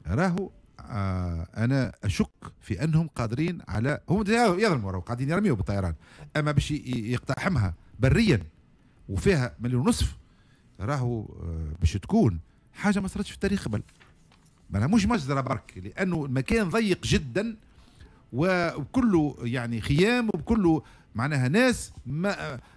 [SPEAKER 4] راهو آه أنا أشك في أنهم قادرين على هم يضربوا راهو قاعدين يرميوا بالطيران. أما باش يقتحمها بريا وفيها مليون ونصف راهو آه باش تكون حاجة ما صارتش في التاريخ قبل. معناها مش مجزرة برك لأنه المكان ضيق جدا وكله يعني خيام وكله معناها ناس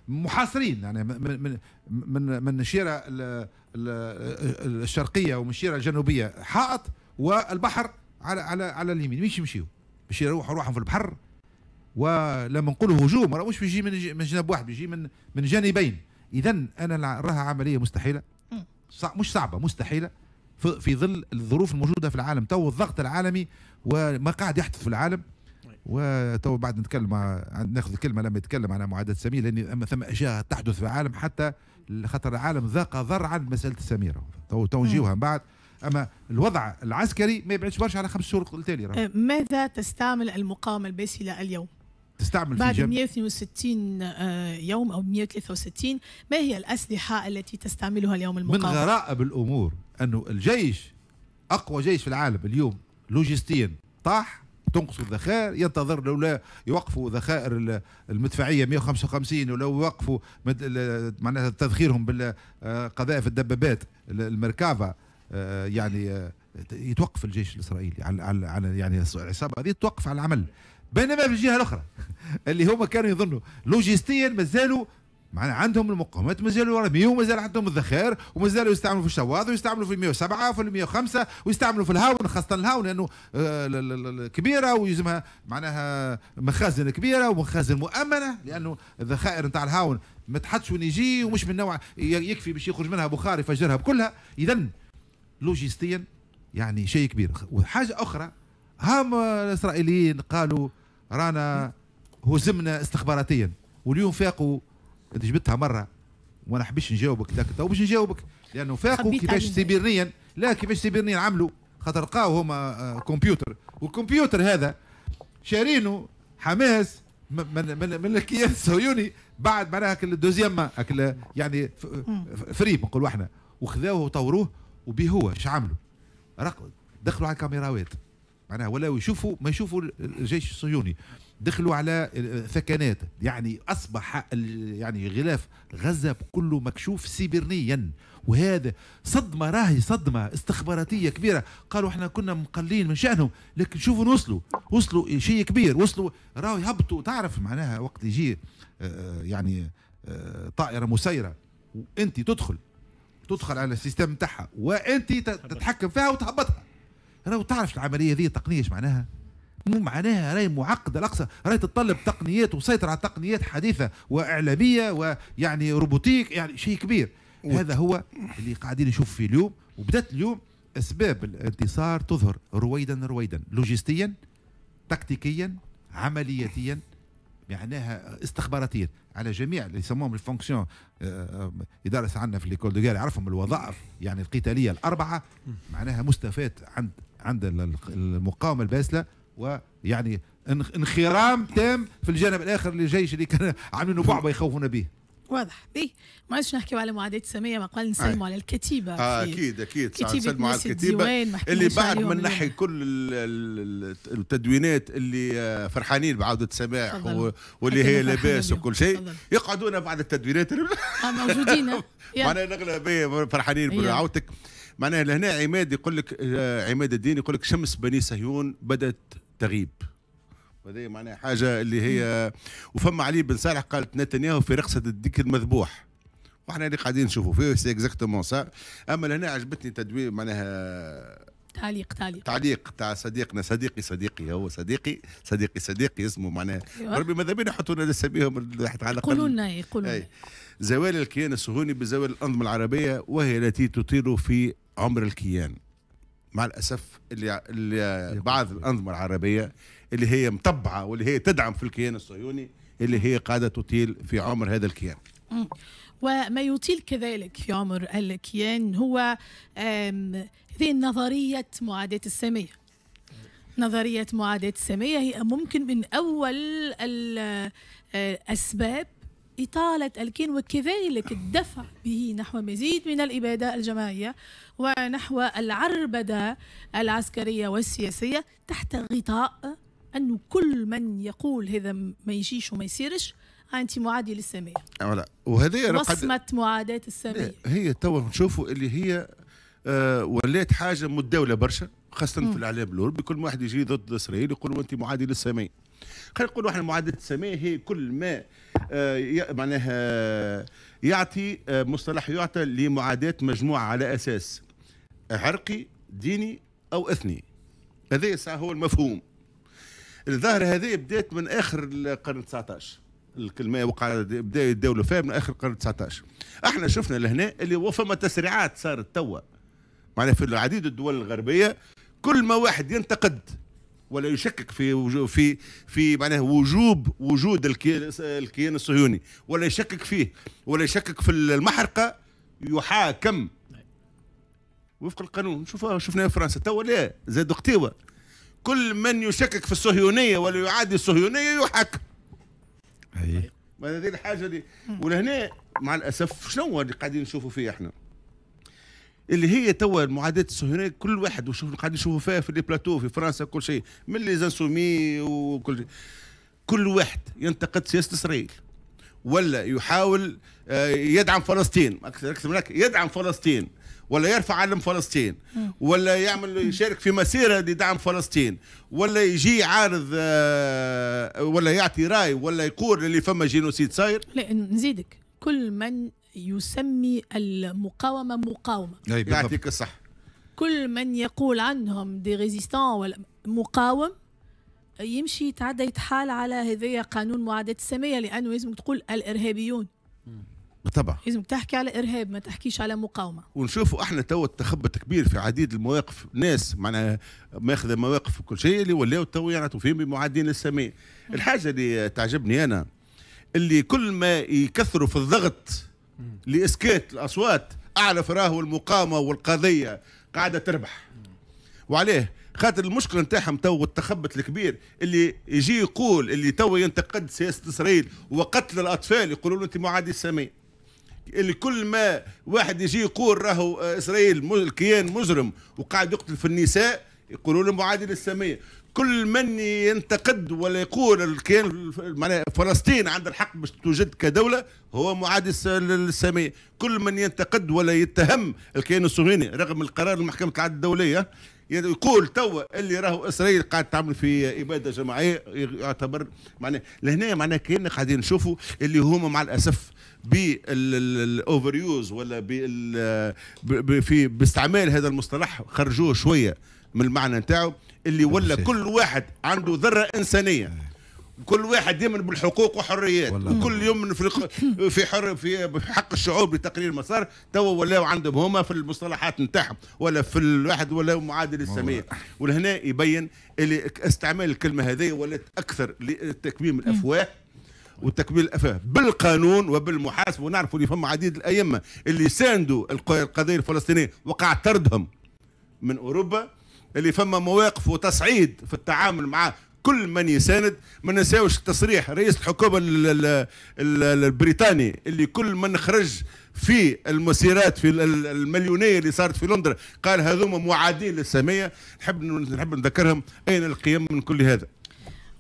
[SPEAKER 4] محاصرين يعني من من من من الشيرة ال- ال- الشرقية ومن الشيرة الجنوبية حائط والبحر على على على اليمين مش يمشيوا باش يروحوا روحهم في البحر. ولما نقولوا هجوم راه مش بيجي من من جنب واحد بيجي من من جانبين. اذا أنا راها عملية مستحيلة. صع مش صعبة مستحيلة. في في ظل الظروف الموجودة في العالم تو الضغط العالمي وما قاعد يحدث في العالم. وتو بعد نتكلم ناخذ الكلمة لما يتكلم عن معاداة سمير لأن أما ثم أشياء تحدث في العالم حتى خاطر العالم ضاق ذرعا عن مسألة السميره تو تو نجيوها من بعد. أما الوضع العسكري ما يبعدش برشا على خمس شهور التالي
[SPEAKER 1] آه، ماذا تستعمل المقاومة الباسلة اليوم؟
[SPEAKER 4] تستعمل
[SPEAKER 1] بعد
[SPEAKER 4] في جنب
[SPEAKER 1] 162 آه، يوم أو 163 ما هي الأسلحة التي تستعملها اليوم
[SPEAKER 4] من
[SPEAKER 1] المقاومة؟
[SPEAKER 4] غرائب الأمور أنه الجيش أقوى جيش في العالم اليوم لوجستيا طاح تنقص الذخائر ينتظر لولا يوقفوا ذخائر ال- المدفعية 155 ولو يوقفوا معناها تذخيرهم بالقذائف الدبابات ال- المركافا آه، يعني آه، يتوقف الجيش الإسرائيلي على على يعني العصابة هذه توقف على العمل. بينما في الجهة الأخرى [laughs] اللي هم كانوا يظنوا لوجستيا مازالوا معنا عندهم المقاومات مازالوا رميوا ومازال عندهم الذخائر ومازالوا يستعملوا في الشواظ ويستعملوا في 107 وفي 105 ويستعملوا في الهاون خاصة الهاون لأنه آه، كبيرة ويلزمها معناها مخازن كبيرة ومخازن مؤمنة لأنه الذخائر نتاع الهاون ما تحطش وين يجي ومش من نوع يكفي باش يخرج منها بخار يفجرها بكلها. اذا لوجستيا يعني شيء كبير. وحاجة أخرى هم الإسرائيليين قالوا رانا هزمنا استخباراتيا واليوم فاقوا أنت جبتها مرة. وأنا حبيش نجاوبك. ذاك تو باش نجاوبك. لأنه فاقوا كيفاش
[SPEAKER 1] علينا.
[SPEAKER 4] سيبرنيا لا كيفاش سيبرنيا عملوا. خاطر لقاو هما آه، كمبيوتر. والكمبيوتر هذا شارينه حماس. من من من الكيان الصهيوني بعد معناها هاك ال deuxième يعني f- f- fripe نقولوا إحنا. وخذاوه وطوروه. وبيه هو. إيش عملوا؟ دخلوا على الكاميراوات معناها ولاو يشوفوا ما يشوفوا الجيش الصهيوني. دخلوا على ثكنات. يعني أصبح يعني غلاف غزة كله مكشوف سيبرنيا. وهذا صدمة راهي صدمة استخباراتية كبيرة. قالوا إحنا كنا مقلين من شأنهم لكن شوفوا وصلوا وصلوا شيء كبير. وصلوا راهو يهبطوا. تعرف معناها وقت يجي آه، يعني آه، طائرة مسيرة وانت تدخل تدخل على ال système نتاعها وانت تتحكم فيها وتهبطها. راهو تعرف العملية ذي التقنيه إيش معناها؟ مو معناها راهي معقدة. الأقصى راهي تتطلب تقنيات وسيطرة على تقنيات حديثة وإعلامية ويعني robotique يعني شيء كبير. هذا هو اللي قاعدين نشوف فيه اليوم. وبدأت اليوم أسباب الانتصار تظهر رويدا رويدا. لوجستيا تكتيكيا عملياتيا معناها استخباراتيا. على جميع اللي يسموهم les fonctions يدرس عندنا في l'école de يعرفهم الوظائف يعني القتالية الأربعة معناها مستفاد عند عند ال- المقاومة الباسلة. ويعني انخ- انخرام تام في الجانب الآخر للجيش اللي كان عاملينه [laughs] بعبع يخوفونا به
[SPEAKER 1] واضح به ما عادش نحكيو على معاداة السامية ما قال نسلموا على الكتيبة في
[SPEAKER 2] أكيد
[SPEAKER 1] أكيد
[SPEAKER 2] نسلموا على
[SPEAKER 1] ما
[SPEAKER 2] اللي بعد ما. نحي كل ال- ال- ال- التدوينات اللي آه، فرحانين بعودة سماح واللي هي لاباس. وكل شيء. يقعدونا بعد التدوينات [laughs]
[SPEAKER 1] آه، موجودين. [laughs]
[SPEAKER 2] معناها به فرحانين
[SPEAKER 1] يلا.
[SPEAKER 2] بعودتك معناها لهنا عماد يقول لك آه، عماد الدين يقول لك شمس بني صهيون بدأت تغيب وهذه معناها حاجة اللي هي وفما علي بن صالح قالت نتنياهو في رقصة الديك المذبوح وإحنا اللي قاعدين نشوفوا فيه c'est exactement ça أما لهنا عجبتني تدوين معناها
[SPEAKER 1] تعليق تعليق
[SPEAKER 2] تعليق تاع صديقنا صديقي صديقي هو صديقي صديقي صديقي اسمه معناها
[SPEAKER 1] أيوة.
[SPEAKER 2] ربي ماذا بينا يحطوا لنا اساميهم تحت على الأقل.
[SPEAKER 1] يقولوا لنا يقولوا
[SPEAKER 2] أي.
[SPEAKER 1] لنا
[SPEAKER 2] زوال الكيان الصهيوني بزوال الأنظمة العربية وهي التي تطيل في عمر الكيان مع الأسف اللي, اللي بعض الأنظمة العربية اللي هي مطبعة واللي هي تدعم في الكيان الصهيوني اللي هي قاعدة تطيل في عمر هذا الكيان.
[SPEAKER 1] وما يطيل كذلك في عمر الكيان هو هذه نظرية معاداة السامية. نظرية معاداة السامية هي ممكن من أول الأسباب إطالة الكيان وكذلك الدفع به نحو مزيد من الإبادة الجماعية ونحو العربدة العسكرية والسياسية تحت غطاء أنه كل من يقول هذا ما يجيش وما يصيرش أنت معادي للسامية.
[SPEAKER 2] ولا. وهذه أنا قد-
[SPEAKER 1] وصمة معاداة السامية
[SPEAKER 2] هي توا نشوفوا اللي هي آه ولات حاجة متداوله برشا خاصة
[SPEAKER 1] مم.
[SPEAKER 2] في الإعلام الأوروبي. كل واحد يجي ضد إسرائيل يقول انت معادي للسامية. خلينا نقولوا إحنا معادله السامية هي كل ما معناها يعطي آه مصطلح يعطى لمعاداة مجموعة على أساس عرقي ديني أو إثني. هذا هو المفهوم. الظاهرة هذه بدات من آخر القرن 19 الكلمة وقع بدأ يتداولوا فيها من آخر القرن 19 إحنا شفنا لهنا اللي وفما تسريعات صارت توا. معناها في العديد الدول الغربية كل ما واحد ينتقد ولا يشكك في في في معناه وجوب وجود الكيان الصهيوني. ولا يشكك فيه. ولا يشكك في المحرقة يحاكم. وفق القانون. نشوفوها شفناها في فرنسا. توا لا زادوا قتيوه كل من يشكك في الصهيونية ولا يعادي الصهيونية يحاكم. هذه الحاجة اللي ولهنا مع الأسف شنو اللي قاعدين نشوفوا فيه إحنا؟ اللي هي توا المعاداة الصهيونية كل واحد وشوف قاعدين نشوفوا فيها في البلاتو في فرنسا كل شيء من les insoumis وكل شيء. كل واحد ينتقد سياسة إسرائيل ولا يحاول آه، يدعم فلسطين. أكثر أكثر من يدعم فلسطين ولا يرفع علم فلسطين ولا يعمل يشارك في مسيرة لدعم فلسطين ولا يجي عارض آه، ولا يعطي رأي ولا يقول اللي فما génocide صاير.
[SPEAKER 1] لا نزيدك. كل من يسمي المقاومة مقاومة.
[SPEAKER 2] يعطيك الصح
[SPEAKER 1] كل من يقول عنهم des résistants ولا مقاوم يمشي يتعدى يتحال على هذايا قانون معاداة السامية لأنه لازم تقول الإرهابيون.
[SPEAKER 2] بالطبع
[SPEAKER 1] لازم تحكي على إرهاب ما تحكيش على مقاومة.
[SPEAKER 2] ونشوفوا إحنا تو التخبط كبير في عديد المواقف. ناس معناها ماخذة مواقف وكل شيء اللي ولاو تو يعرفوا فيهم بمعادين السماء الحاجة اللي تعجبني أنا اللي كل ما يكثروا في الضغط لاسكات الأصوات اعرف راهو المقاومه والقضية قاعدة تربح. وعليه خاطر المشكلة نتاعهم تو التخبط الكبير اللي يجي يقول اللي تو ينتقد سياسة إسرائيل وقتل الأطفال يقولوا له أنت معادي السماء اللي كل ما واحد يجي يقول راهو إسرائيل الكيان مجرم وقاعد يقتل في النساء يقولوا له معادي للسامية. كل من ينتقد ولا يقول الكيان معناها فلسطين عندها الحق باش توجد كدولة هو معادي للساميه كل من ينتقد ولا يتهم الكيان الصهيوني رغم القرار المحكمة العدل الدولية يقول توا اللي راهو إسرائيل قاعد تعمل في إبادة جماعية يعتبر معناه لهنا معناه كان قاعدين نشوفوا اللي هما مع الأسف بالاوفر يوز ولا بال في باستعمال هذا المصطلح خرجوه شوية من المعنى نتاعو. اللي ولا كل واحد عنده ذرة إنسانية. كل واحد يؤمن بالحقوق وحريات. وكل يوم في في حر في حق الشعوب لتقرير مسار. توا ولاو عندهم هما في المصطلحات نتاعهم ولا في الواحد ولا معادل السمية ولهنا يبين اللي استعمال الكلمة هذه ولات أكثر لتكميم الأفواه وتكميل الأفواه بالقانون وبالمحاسبه ونعرفوا اللي فما عديد الأئمة اللي ساندوا الق- القضية الفلسطينية وقع طردهم من أوروبا. اللي فما مواقف وتصعيد في التعامل مع كل من يساند. ما نساوش تصريح رئيس الحكومة ال- ال- ال- البريطاني اللي كل من خرج في المسيرات في ال- المليونية اللي صارت في لندن قال هذوما معادين للسامية. نحب نحب نذكرهم أين القيم من كل هذا.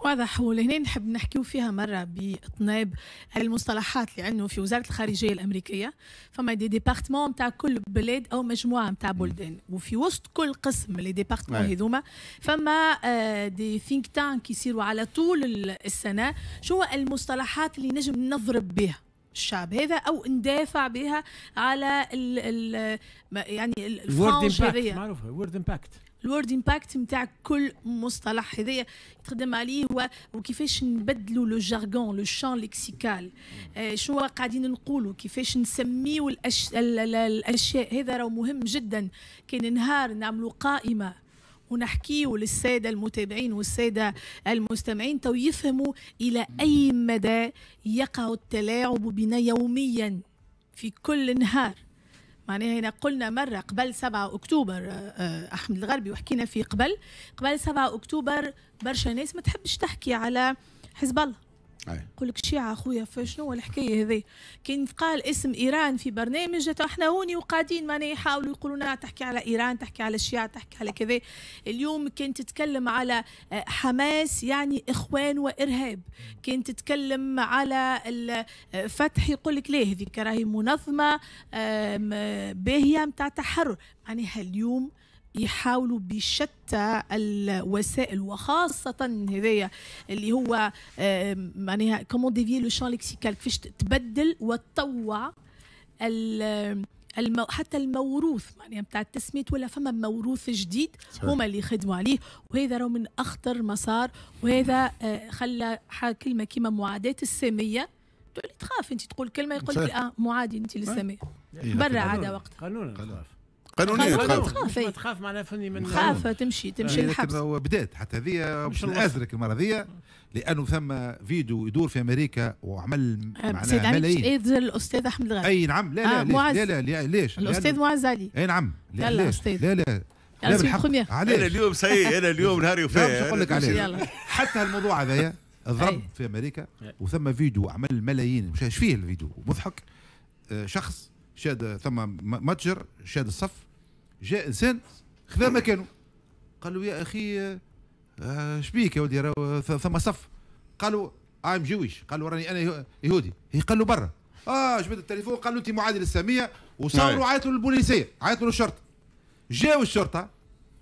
[SPEAKER 1] واضح ولهنا نحب نحكيو فيها مرة بإطناب المصطلحات لأنه في وزارة الخارجية الأمريكية. فما des départements متاع كل بلاد أو مجموعة متاع بلدان. وفي وسط كل قسم les
[SPEAKER 20] départements.
[SPEAKER 1] هذوما. فما آه، des think tanks يصيروا على طول ال- السنة. شو المصطلحات اللي نجم نضرب بها الشعب هذا أو ندافع بها على ال ال يعني ال-
[SPEAKER 9] ال word
[SPEAKER 1] الفرنش
[SPEAKER 9] impact
[SPEAKER 1] معروفة
[SPEAKER 9] ال word impact
[SPEAKER 1] ال word impact نتاع كل مصطلح هذايا يتخدم عليه هو وكيفاش نبدلوا le jargon le champ lexical آه شنو قاعدين نقولوا كيفاش نسميوا الأش... ال- ال- الأشياء؟ هذا راه مهم جدا. كان نهار نعملوا قائمة ونحكيه للسادة المتابعين والسادة المستمعين تو يفهموا إلى أي مدى يقع التلاعب بنا يوميا في كل نهار. معناها هنا قلنا مرة قبل 7 أكتوبر آه، آه، أحمد الغربي وحكينا في قبل قبل 7 أكتوبر برشا ناس ما تحبش تحكي على حزب الله. يقول لك شيعة أخويا فشنو الحكاية هذه كان قال اسم إيران في برنامج إحنا هوني وقاعدين معناها يحاولوا يقولوا تحكي على إيران تحكي على الشيعة تحكي على كذا. اليوم كنت تتكلم على آه، حماس يعني إخوان وإرهاب. كنت تتكلم على الفتح يقول لك ليه هذيك راهي منظمة آم، آه، باهية متاع تحرر. معناها اليوم يحاولوا بشتى الوسائل وخاصة هذايا اللي هو معناها comment définir le champ lexical كيفاش تبدل وتطوع ال- ال mot حتى الموروث معناها بتاع التسميات ولا فما موروث جديد
[SPEAKER 20] صحيح.
[SPEAKER 1] هما اللي يخدموا عليه. وهذا راه من أخطر مسار وهذا آه، خلى كلمة كيما معاداة السامية. تقولي تخاف أنت تقول كلمة يقول لك. آه معادي أنت للسامية.
[SPEAKER 9] إيه،
[SPEAKER 1] برا عادة وقت
[SPEAKER 9] قانون.
[SPEAKER 2] قانونيا
[SPEAKER 1] خاف.
[SPEAKER 2] تخاف
[SPEAKER 1] تخاف.
[SPEAKER 9] ما تخاف معناها فني من
[SPEAKER 1] خاف تمشي تمشي
[SPEAKER 4] لكن
[SPEAKER 1] للحبس
[SPEAKER 4] هو بدات حتى هذه
[SPEAKER 9] مش.
[SPEAKER 4] أزرق المرة هذه لأنه ثم فيديو يدور في أمريكا وعمل
[SPEAKER 1] سيد
[SPEAKER 4] معناها
[SPEAKER 1] علي
[SPEAKER 4] ملايين.
[SPEAKER 1] إيد الأستاذ أحمد الغالي.
[SPEAKER 4] أي نعم لا لا
[SPEAKER 1] آه،.
[SPEAKER 4] لا لا لا- ليش؟ الأستاذ
[SPEAKER 1] معز علي.
[SPEAKER 4] أي نعم لا. لا لا. لا
[SPEAKER 1] سي
[SPEAKER 4] بالحق
[SPEAKER 1] بروميير.
[SPEAKER 4] علاش
[SPEAKER 2] أنا اليوم سيء أنا اليوم نهاري
[SPEAKER 4] لا مش
[SPEAKER 2] وفاء
[SPEAKER 4] نقول لك. عليه حتى الموضوع هذايا ضرب. في أمريكا وثم فيديو عمل ملايين. مش فيه الفيديو؟ مضحك. آه، شخص شاد ثم متجر شاد الصف جاء انسان خذا مكانه. قال له يا أخي آه، آه، شبيك يا ولدي؟ ثم صف. قالوا ايم جويش قالوا راني أنا يهو- يهودي. هي قال له برا. آه جبت التليفون؟ قال له أنت معادل الساميه وصوروا
[SPEAKER 2] نعم.
[SPEAKER 4] عيطوا للبوليسيه عيطوا للشرطه جاوا الشرطة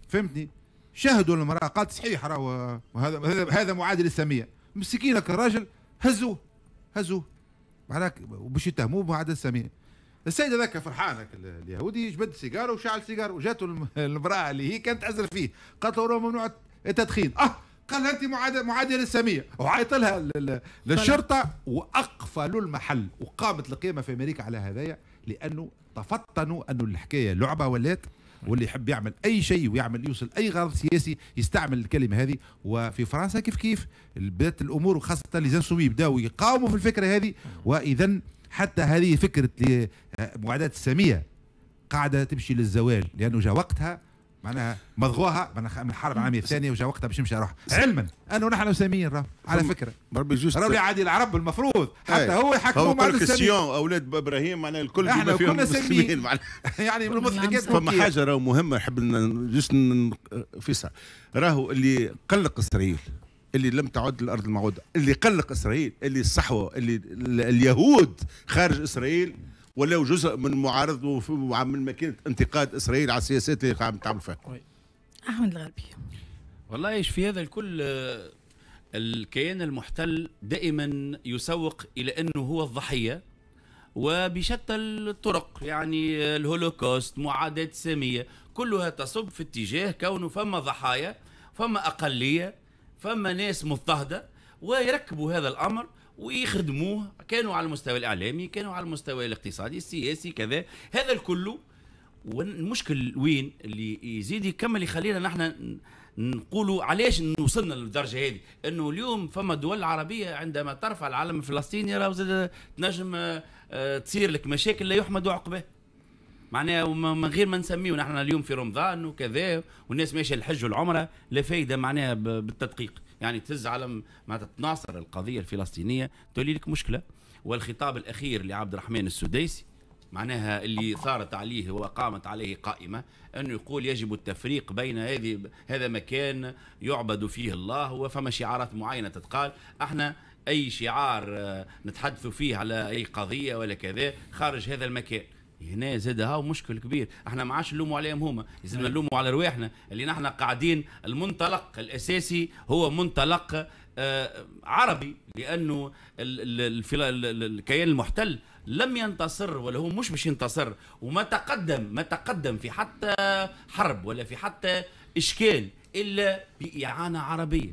[SPEAKER 4] فهمتني؟ شاهدوا المرأة قالت صحيح راهو هذا هذا معادل الساميه مسكينك الراجل هزوه هزوه. معناك وباش يتهموه بمعادل الساميه السيد هذاك فرحان هذاك ال- اليهودي جبد سيجاره وشعل سيجاره وجاته الم- [laughs] المرأة اللي هي كانت تعزل فيه. قالت له ممنوع التدخين. آه قال أنت معادل الساميه وعيط لها للشرطة وأقفلوا المحل. وقامت القيامه في أمريكا على هذايا لأنه تفطنوا انه الحكاية لعبة ولات واللي يحب يعمل أي شيء ويعمل يوصل أي غرض سياسي يستعمل الكلمة هذه. وفي فرنسا كيف كيف؟ بدات الأمور وخاصة les insoumis بداوا يقاوموا في الفكرة هذه. واذا حتى هذه فكرة ل- معاداة السامية قاعدة تمشي للزوال لأنه جاء وقتها معناها مضغوها معناها من الحرب العالمية الثانية وجاء وقتها باش يمشي روح علما. انه نحن ساميين راه على فكرة.
[SPEAKER 2] بربي juste
[SPEAKER 4] راهو عادي العرب المفروض حتى
[SPEAKER 2] أي.
[SPEAKER 4] هو يحكموا مع الساميين
[SPEAKER 2] أولاد إبراهيم معناها الكل إحنا
[SPEAKER 4] كنا ساميين. [laughs] يعني من المضحكات
[SPEAKER 2] فما. حاجة راهو مهمة نحب ن- فيسع راهو اللي قلق إسرائيل. اللي لم تعد الأرض الموعودة اللي قلق إسرائيل اللي الصحوه اللي ال- اليهود خارج إسرائيل ولاو جزء من معارضه وف- ومن ماكينة انتقاد إسرائيل على السياسات اللي قاعد تعمل فيها.
[SPEAKER 1] أحمد الغربي.
[SPEAKER 3] والله إيش في هذا الكل آه، الكيان المحتل دائما يسوق إلى أنه هو الضحية وبشتى الطرق يعني الهولوكوست معاداة السامية كلها تصب في اتجاه كونه فما ضحايا فما أقلية فما ناس مضطهدة ويركبوا هذا الأمر ويخدموه. كانوا على المستوى الإعلامي كانوا على المستوى الاقتصادي السياسي كذا. هذا الكل والمشكل وين؟ اللي يزيد يكمل يخلينا نحن نقولوا علاش وصلنا للدرجة هذه؟ إنه اليوم فما دول عربية عندما ترفع العلم الفلسطيني زاد تنجم آه، آه، تصير لك مشاكل لا يحمد عقباه معناها من غير ما نسميه نحن اليوم في رمضان وكذا والناس ماشية الحج والعمره لا فايدة معناها بالتدقيق. يعني تهز علم معناتها تناصر القضية الفلسطينية تولي لك مشكلة. والخطاب الأخير لعبد الرحمن السديسي معناها اللي ثارت عليه وقامت عليه قائمة أنه يقول يجب التفريق بين هذه هذا مكان يعبد فيه الله وفما شعارات معينة تتقال. أحنا أي شعار آه، نتحدث فيه على أي قضية ولا كذا خارج هذا المكان. هنا زاد هاو مشكل كبير. إحنا ما عادش نلوموا عليهم هما لازم نلوموا على رواحنا. اللي نحن قاعدين المنطلق الأساسي هو منطلق آه، عربي لأنه الكيان المحتل لم ينتصر ولا هو مش باش ينتصر وما تقدم ما تقدم في حتى حرب ولا في حتى إشكال إلا بإعانة عربية.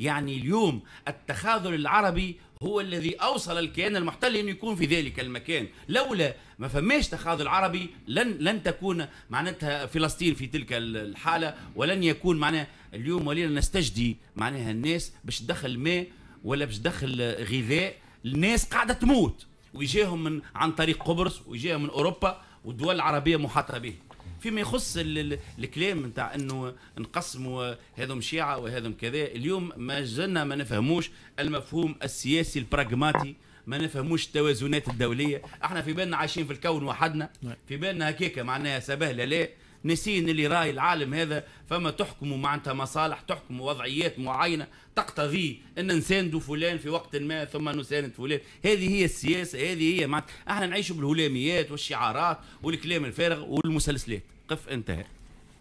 [SPEAKER 3] يعني اليوم التخاذل العربي هو الذي أوصل الكيان المحتل انه يكون في ذلك المكان. لولا ما فماش تخاذل عربي لن لن تكون معناتها فلسطين في تلك الحالة ولن يكون معناها اليوم ولينا نستجدي معناها الناس باش تدخل ماء ولا باش تدخل غذاء. الناس قاعدة تموت. ويجيهم من عن طريق قبرص ويجيهم من أوروبا والدول العربية محاطة به. فيما يخص ال- ال- الكلام نتاع إنه نقسموا هذم شيعة وهذم كذا. اليوم ما زلنا ما نفهموش المفهوم السياسي البراغماتي ما نفهموش التوازنات الدولية. إحنا في بالنا عايشين في الكون وحدنا. في بالنا هكاك معناها سبهلة لا. نسين اللي راي العالم هذا فما تحكموا معناتها مصالح تحكموا وضعيات معينة تقتضي إن نساندوا فلان في وقت ما ثم نساند فلان. هذه هي السياسة هذه هي معناتها. إحنا نعيش بالهلاميات والشعارات والكلام الفارغ والمسلسلات. قف انتهى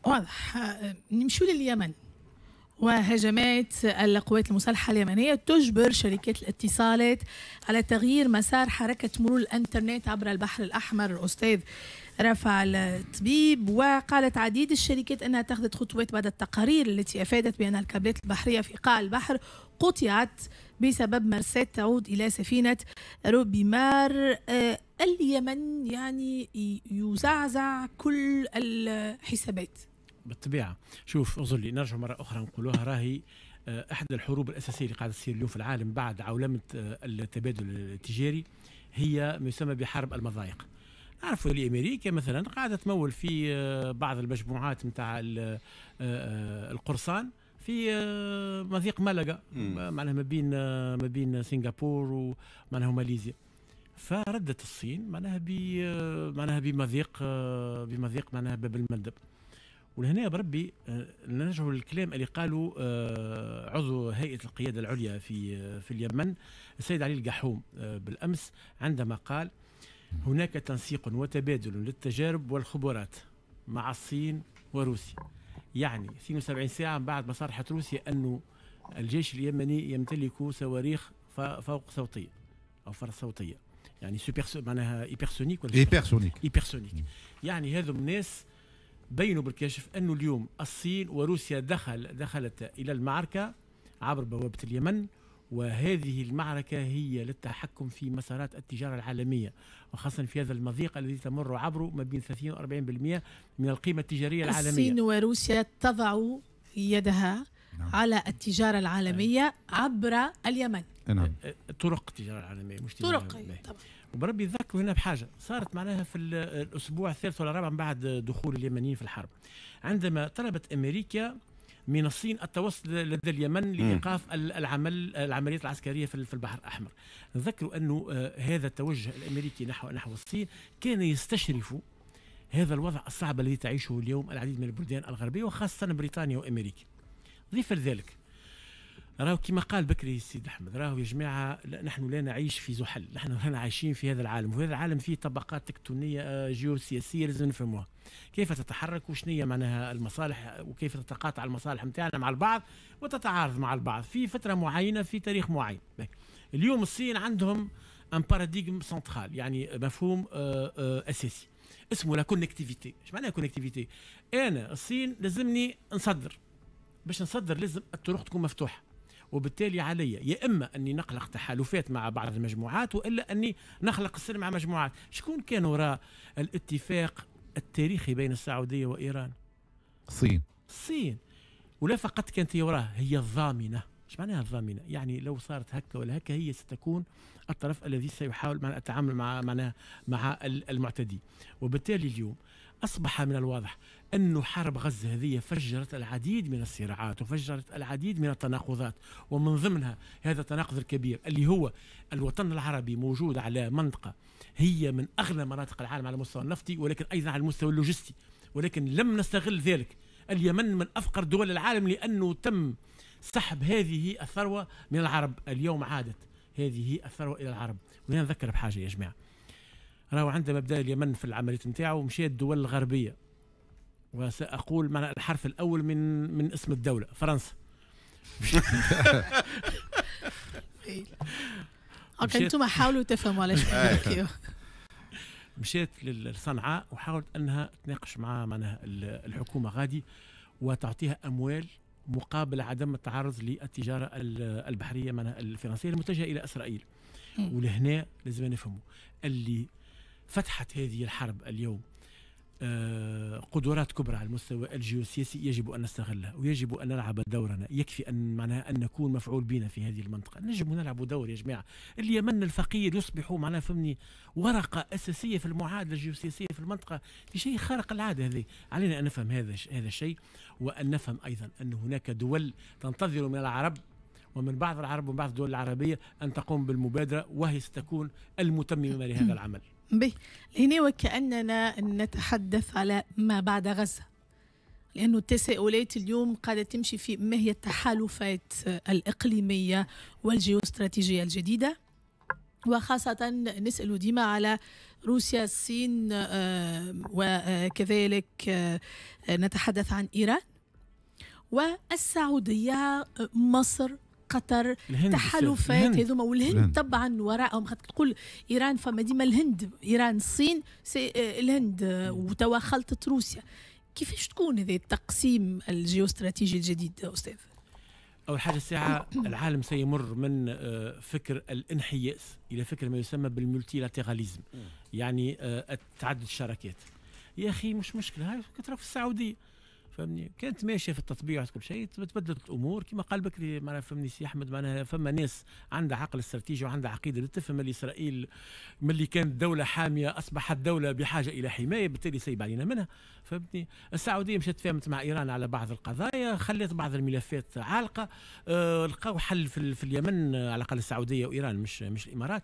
[SPEAKER 1] واضح. نمشوا لليمن. وهجمات القوات المسلحة اليمنية تجبر شركات الاتصالات على تغيير مسار حركة مرور الإنترنت عبر البحر الأحمر. الأستاذ رفع الطبيب وقالت عديد الشركات أنها اتخذت خطوات بعد التقارير التي أفادت بأن الكابلات البحرية في قاع البحر قطعت بسبب مرساة تعود إلى سفينة روبيمار. آه، اليمن يعني يزعزع كل الحسابات.
[SPEAKER 9] بالطبيعة. شوف أظن لي نرجع مرة أخرى نقولوها راهي آه، احدى الحروب الأساسية اللي قاعدة تصير اليوم في العالم بعد عولمه آه، التبادل التجاري هي ما يسمى بحرب المضايق. نعرفوا اللي أمريكا مثلا قاعدة تمول في آه، بعض المجموعات نتاع القرصان في آه، مضيق ملقا معناها ما بين آه، ما بين سنغافور ومعناها ماليزيا. فردت الصين معناها ب آه، معناها بمضيق آه، بمضيق معناها باب المندب. ولهنا بربي آه، نرجعوا للكلام اللي قالوا آه، عضو هيئة القيادة العليا في آه، في اليمن السيد علي القحوم آه، بالأمس عندما قال هناك تنسيق وتبادل للتجارب والخبرات مع الصين وروسيا. يعني 72 ساعة بعد ما صرحت روسيا انه الجيش اليمني يمتلك صواريخ فوق صوتية أو فرط صوتية. يعني سوبر معناها hypersonique ولا
[SPEAKER 4] hypersonique.
[SPEAKER 9] hypersonique يعني هذو الناس بينوا بالكشف انه اليوم الصين وروسيا دخل دخلت إلى المعركة عبر بوابة اليمن. وهذه المعركة هي للتحكم في مسارات التجارة العالمية وخاصة في هذا المضيق الذي تمر عبره ما بين 30 و 40% من القيمة التجارية العالمية.
[SPEAKER 1] الصين وروسيا تضع يدها على التجارة العالمية عبر اليمن.
[SPEAKER 4] نعم.
[SPEAKER 9] طرق التجارة العالمية مش تجارة
[SPEAKER 1] طرق
[SPEAKER 9] العالمية.
[SPEAKER 1] طبعا.
[SPEAKER 9] وبربي يذكروا هنا بحاجة صارت معناها في ال- الأسبوع الثالث ولا الرابع من بعد دخول اليمنيين في الحرب. عندما طلبت أمريكا من الصين التوصل لدى اليمن لإيقاف ال- العمل العمليات العسكرية في ال- في البحر الأحمر. نذكروا أنه آه، هذا التوجه الأمريكي نحو نحو الصين كان يستشرف هذا الوضع الصعب الذي تعيشه اليوم العديد من البلدان الغربية وخاصة بريطانيا وأمريكا. ضيف لذلك راهو كما قال بكري السيد أحمد راهو يا جماعة نحن لا نعيش في زحل نحن هنا عايشين في هذا العالم وهذا العالم فيه طبقات تكتونية آه، جيوسياسية لازم نفهموها. كيف تتحرك؟ وشنو هي معناها المصالح؟ وكيف تتقاطع المصالح نتاعنا مع البعض؟ وتتعارض مع البعض في فترة معينة في تاريخ معين. اليوم الصين عندهم un paradigme central يعني مفهوم آه، آه، أساسي اسمه la connectivité إيش معناها connectivité أنا الصين لازمني نصدر. باش نصدر لازم الطرق تكون مفتوحة. وبالتالي علي. يا إما أني نخلق تحالفات مع بعض المجموعات وإلا أني نخلق السلم مع مجموعات. شكون كان وراء الاتفاق التاريخي بين السعودية وإيران؟
[SPEAKER 4] الصين
[SPEAKER 9] الصين ولا فقط كانت هي وراه هي الضامنة. إيش معناها الضامنة؟ يعني لو صارت هكا ولا هكا هي ستكون الطرف الذي سيحاول مع التعامل مع معناها مع ال- المعتدي. وبالتالي اليوم أصبح من الواضح أن حرب غزة هذه فجرت العديد من الصراعات وفجرت العديد من التناقضات. ومن ضمنها هذا التناقض الكبير اللي هو الوطن العربي موجود على منطقة هي من أغنى مناطق العالم على المستوى النفطي ولكن أيضا على المستوى اللوجستي. ولكن لم نستغل ذلك. اليمن من أفقر دول العالم لأنه تم سحب هذه الثروة من العرب. اليوم عادت هذه الثروة إلى العرب. وهنا نذكر بحاجة يا جماعة. راهو عندما بدا اليمن في العملية نتاعو مشيت الدول الغربية وسأقول معنى الحرف الأول من من اسم الدولة فرنسا. [laughs]
[SPEAKER 1] أوكي أنتم حاولوا تفهموا علاش بنحكيو.
[SPEAKER 9] مشيت لصنعاء وحاولت أنها تناقش مع معناها ال- الحكومة غادي وتعطيها أموال مقابل عدم التعرض للتجارة ال- البحرية معناها الفرنسية المتجهة إلى إسرائيل. ولهنا لازم نفهموا اللي فتحت هذه الحرب اليوم آه، قدرات كبرى على المستوى الجيوسياسي يجب أن نستغلها ويجب أن نلعب دورنا. يكفي أن معناها أن نكون مفعول بنا في هذه المنطقة. نجم نلعب دور يا جماعة. اليمن الفقير يصبح معناها فهمني ورقة أساسية في المعادلة الجيوسياسية في المنطقة. في شيء خارق العادة هذه. علينا أن نفهم هذا هذا الشيء وأن نفهم أيضا أن هناك دول تنتظر من العرب ومن بعض العرب ومن بعض الدول العربية أن تقوم بالمبادرة وهي ستكون المتممة لهذا [clears throat] العمل.
[SPEAKER 1] به. هنا وكأننا نتحدث على ما بعد غزة. لأنه التساؤلات اليوم قاعدة تمشي في ما هي التحالفات الإقليمية والجيوستراتيجية الجديدة. وخاصة نسأل ديما على روسيا الصين آه، وكذلك آه، نتحدث عن إيران. والسعودية آه، مصر قطر
[SPEAKER 9] الهند
[SPEAKER 1] تحالفات. هذوما والهند
[SPEAKER 9] الهند.
[SPEAKER 1] طبعا وراءهم خاطر تقول إيران فما ديما الهند إيران الصين سي الهند وتوا خلطت روسيا كيفاش تكون هذا التقسيم الجيوستراتيجي الجديد أستاذ؟
[SPEAKER 9] أول حاجة الساعة [coughs] العالم سيمر من آه، فكر الانحياز إلى فكر ما يسمى بال multilatéralisme يعني آه، تعدد الشراكات يا أخي مش مشكلة هاي كثره في السعودية فهمني؟ كانت ماشية في التطبيع كل شيء تبدلت الأمور كما قال بكري معناها فهمني سي أحمد معناها فما ناس عندها عقل استراتيجي وعندها عقيدة تفهم اللي إسرائيل ملي كانت دولة حامية أصبحت دولة بحاجة إلى حماية بالتالي سيب علينا منها فهمتني؟ السعودية مشات تفاهمت مع إيران على بعض القضايا خلت بعض الملفات عالقة آه حل في, في اليمن على الأقل السعودية وإيران مش مش الإمارات.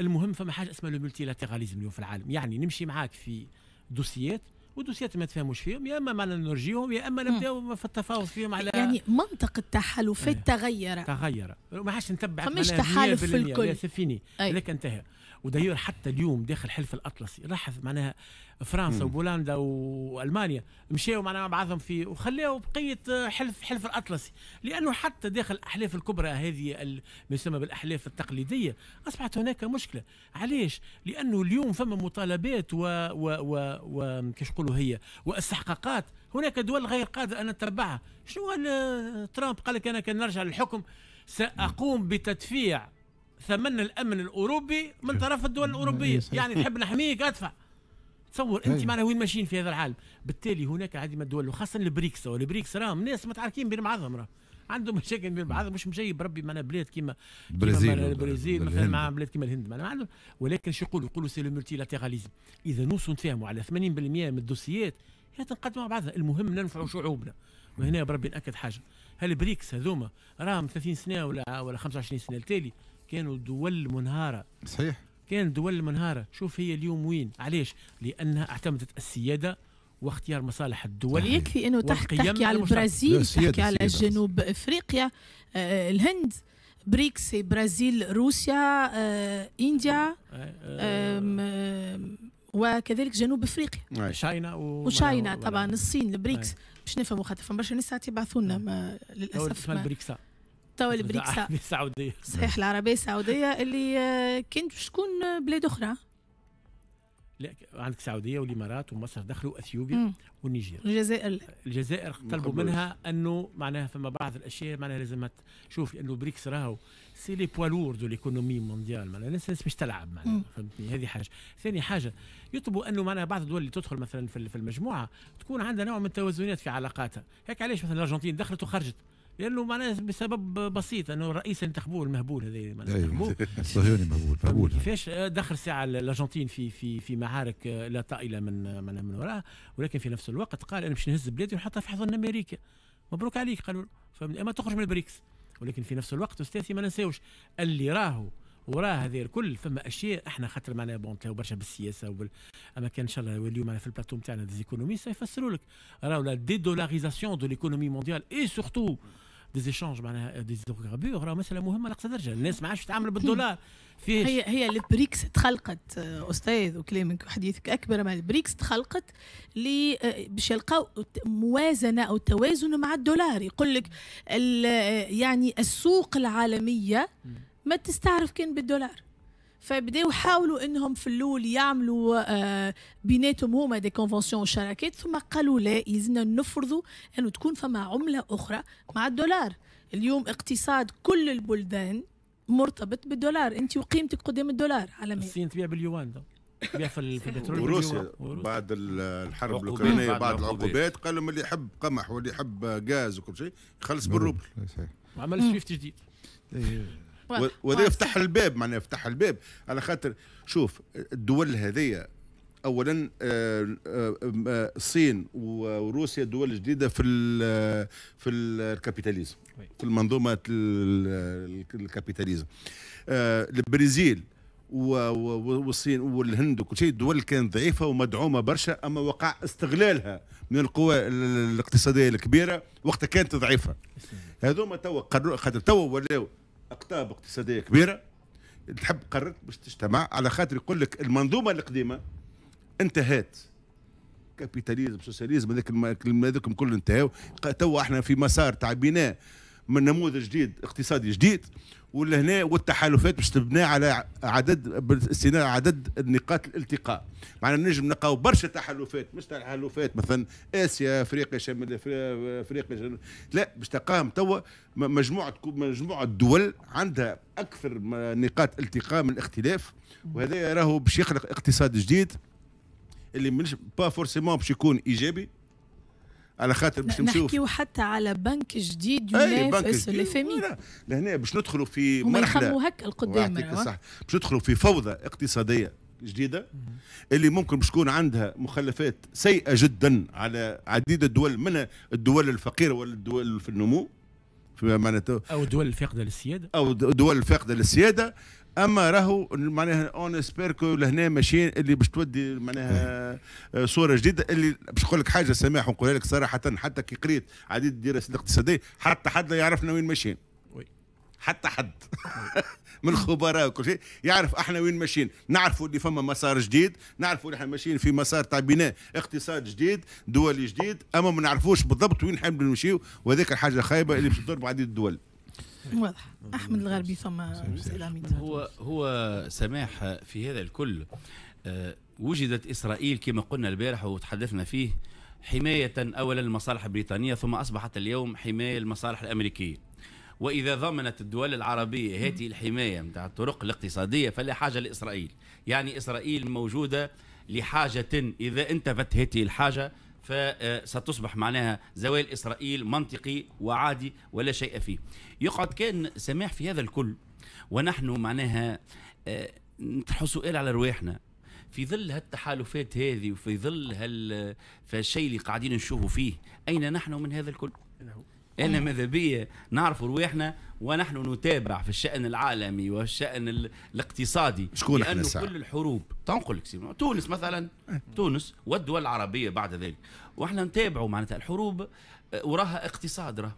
[SPEAKER 9] المهم فما حاجة اسمها الملتيلاتيراليزم اليوم في العالم يعني نمشي معاك في دوسيات ودوسيات ما تفهموش فيهم يا إما معنا نرجيهم يا إما نبداو في التفاوض فيهم على
[SPEAKER 1] يعني منطق التحالفات
[SPEAKER 9] إيه.
[SPEAKER 1] تغير.
[SPEAKER 9] تغير. ما عادش نتبع
[SPEAKER 1] فمش تحالف في الكل.
[SPEAKER 9] سفيني لك انتهى. وداير حتى اليوم داخل الحلف الأطلسي. لاحظ معناها فرنسا وبولندا وألمانيا مشاو معناها مع بعضهم في وخلاو بقية حلف حلف الأطلسي. لأنه حتى داخل الأحلاف الكبرى هذه ما يسمى بالأحلاف التقليدية أصبحت هناك مشكلة. علاش؟ لأنه اليوم فما مطالبات و و و, و... كيش يقولوا هي واستحقاقات. هناك دول غير قادرة أن تتبعها. شنو ترامب؟ قال لك أنا كان نرجع للحكم سأقوم بتدفيع ثمن الأمن الأوروبي من طرف الدول الأوروبية. يعني تحب نحميك؟ أدفع. تصور أنت معنا وين ماشيين في هذا العالم؟ بالتالي هناك عديد من الدول وخاصة البريكس. والبريكس راهم ناس متعاركين بين بعضهم راهم. عندهم مشاكل بين بعضهم مش مجيب ربي معنا بلاد كيما
[SPEAKER 4] البرازيل
[SPEAKER 9] البرازيل مثلا مع بلاد كيما الهند. معنا عندهم. ولكن شو يقولوا؟ يقولوا c'est le latéralisme إذا نوصلوا نتفاهموا على 80% من ال dossiers هي تنقدموا مع بعضها. المهم ننفعوا شعوبنا وهنا بربي نأكد حاجة. هالبريكس هذوما راهم 30 سنة ولا ولا 25 سنة؟ التالي كانوا دول منهارة.
[SPEAKER 4] صحيح.
[SPEAKER 9] كان دول منهارة. شوف هي اليوم وين. علاش؟ لأنها اعتمدت السيادة واختيار مصالح الدول.
[SPEAKER 1] يكفي إنه تحكي على البرازيل تحكي على جنوب أفريقيا. آه الهند بريكس برازيل روسيا آه India آه وكذلك جنوب أفريقيا.
[SPEAKER 9] China
[SPEAKER 1] و China طبعا الصين البريكس. باش نفهموا خاطر برشا ناس يبعثوا لنا للأسف
[SPEAKER 9] ما
[SPEAKER 1] توا البريكس [laughs]
[SPEAKER 9] السعودية
[SPEAKER 1] صحيح العربية السعودية اللي آه، كانت باش تكون بلاد أخرى؟
[SPEAKER 9] لا عندك السعوديه والإمارات ومصر دخلوا إثيوبيا والنيجير
[SPEAKER 1] الجزائر.
[SPEAKER 9] الجزائر طلبوا منها أنه معناها فما بعض الأشياء معناها لازم شوف انه بريكس راهو c'est les poids lourds de l'économie mondiale معناها الناس مش تلعب معناها فهمتني؟ هذه حاجة. ثاني حاجة يطلبوا أنه معناها بعض الدول اللي تدخل مثلا في المجموعة تكون عندها نوع من التوازنات في علاقاتها. هيك علاش مثلا الأرجنتين دخلت وخرجت؟ لأنه معناها بسبب بسيط أنه الرئيس انتخبوه المهبول هذا معناها.
[SPEAKER 4] انتخبوه الصهيوني [laughs] مهبول مهبول.
[SPEAKER 9] كيفاش دخل ساعة الارجنتين في في في معارك لا طائلة من من من وراء ولكن في نفس الوقت قال أنا باش نهز بلادي ونحطها في حضن أمريكا. مبروك عليك قالوا أما تخرج من البريكس. ولكن في نفس الوقت أستاذي ما ننساوش اللي راهو وراه هذه الكل ثم أشياء إحنا خاطر معنا bon برشا بالسياسة وبال أما كان إن شاء الله اليوم في البلاتو نتاعنا des économistes يفسروا لك. راهو la dédollarisation de l'économie mondiale et surtout des échanges معناها ديزيغرابور راه مساله مهمه لاقصى درجه الناس ما عادش تتعامل بالدولار
[SPEAKER 1] فيه هي هي البريكس تخلقت آه، أستاذ وكلامك وحديثك أكبر ما البريكس تخلقت لي آه، باش يلقاو موازنة أو توازن مع الدولار. يقول لك آه، يعني السوق العالمية ما تستعرف كان بالدولار. فبداو حاولوا إنهم في الأول يعملوا آه بيناتهم هما des conventions وشراكات ثم قالوا لا يلزمنا نفرضوا إنه تكون فما عملة أخرى مع الدولار. اليوم اقتصاد كل البلدان مرتبط بالدولار. أنت وقيمتك قدام الدولار عالميا
[SPEAKER 9] الصين تبيع باليوان تبيع في [laughs] البترول.
[SPEAKER 2] وروسيا بعد الحرب الأوكرانية بعد العقوبات. قالوا اللي يحب قمح واللي يحب غاز وكل شيء يخلص بالروبل.
[SPEAKER 9] وعمل سويفت جديد.
[SPEAKER 2] وهذا يفتح الباب معناه يفتح الباب. على خاطر شوف الدول هذيا اولا آه، آه، آه، الصين وروسيا دول جديدة في في الكابيتاليزم في المنظومة الكابيتاليزم. البرازيل والصين والهند وكل شيء دول كانت ضعيفة ومدعومة برشا أما وقع استغلالها من القوى الاقتصادية الكبيرة وقتها كانت ضعيفة. هذوما توا قرروا خاطر توا ولاو اقطاب اقتصادية كبيرة. تحب قررت باش تجتمع. على خاطر يقول لك المنظومة القديمة انتهت. كابيتاليزم سوسياليزم هذاك هذوك الكل انتهوا. توا إحنا في مسار تاع بناء من نموذج جديد اقتصادي جديد. ولهنا والتحالفات باش تبنى على عدد باستثناء عدد نقاط الالتقاء. معنا نجم نلقاو برشا تحالفات مش تحالفات مثلا آسيا أفريقيا شمال أفريقيا لا باش تلقاهم توا مجموعة مجموعة دول عندها أكثر نقاط التقاء من الاختلاف وهذا راهو باش يخلق اقتصاد جديد اللي مش pas forcément باش يكون إيجابي. على خاطر باش
[SPEAKER 1] نمشيو نحكيو حتى على بنك جديد
[SPEAKER 2] ينافس
[SPEAKER 1] ال FMI
[SPEAKER 2] لهنا باش ندخلوا في
[SPEAKER 1] مرحلة. يخموا هكا القدام
[SPEAKER 2] صح باش ندخلوا في فوضى اقتصادية جديدة اللي ممكن باش تكون عندها مخلفات سيئة جدا على عديد الدول منها الدول الفقيرة والدول في النمو
[SPEAKER 9] في معناته أو الدول الفاقدة للسيادة.
[SPEAKER 2] أو الدول الفاقدة للسيادة أما راهو معناها on espère que لهنا ماشيين اللي باش تودي معناها آه، صورة جديدة اللي باش نقول لك حاجة سماح ونقولها لك صراحة حتى كي قريت عديد الدراسات الاقتصادية حتى حد لا يعرفنا وين ماشيين. حتى حد. [laughs] من الخبراء وكل شيء يعرف إحنا وين ماشيين. نعرفوا اللي فما مسار جديد نعرفوا اللي إحنا ماشيين في مسار تاع بناء اقتصاد جديد دولي جديد أما ما نعرفوش بالضبط وين حاب نمشيو وهذيك الحاجة خايبة اللي باش تضر بعديد الدول.
[SPEAKER 1] واضح. أحمد الغربي ثم
[SPEAKER 3] هو هو سماح في هذا الكل. أه وجدت إسرائيل كما قلنا البارح وتحدثنا فيه حماية اولا المصالح البريطانية ثم أصبحت اليوم حماية المصالح الأمريكية. وإذا ضمنت الدول العربية هذه الحماية نتاع الطرق الاقتصادية فلا حاجة لإسرائيل. يعني إسرائيل موجودة لحاجة إذا انتفت هذه الحاجة فستصبح معناها زوال إسرائيل منطقي وعادي ولا شيء فيه. يقعد كان سماح في هذا الكل ونحن معناها آه، نطرح سؤال على رواحنا. في ظل هالتحالفات هذه وفي ظل هال فالشيء اللي قاعدين نشوفوا فيه أين نحن من هذا الكل؟ أنا ماذا بيا نعرف رواحنا ونحن نتابع في الشأن العالمي والشأن الاقتصادي
[SPEAKER 2] شكون
[SPEAKER 3] لأنه كل الحروب تنقل لك تونس مثلا. تونس والدول العربية بعد ذلك وإحنا نتابعوا معناتها الحروب آه، وراها اقتصاد راه.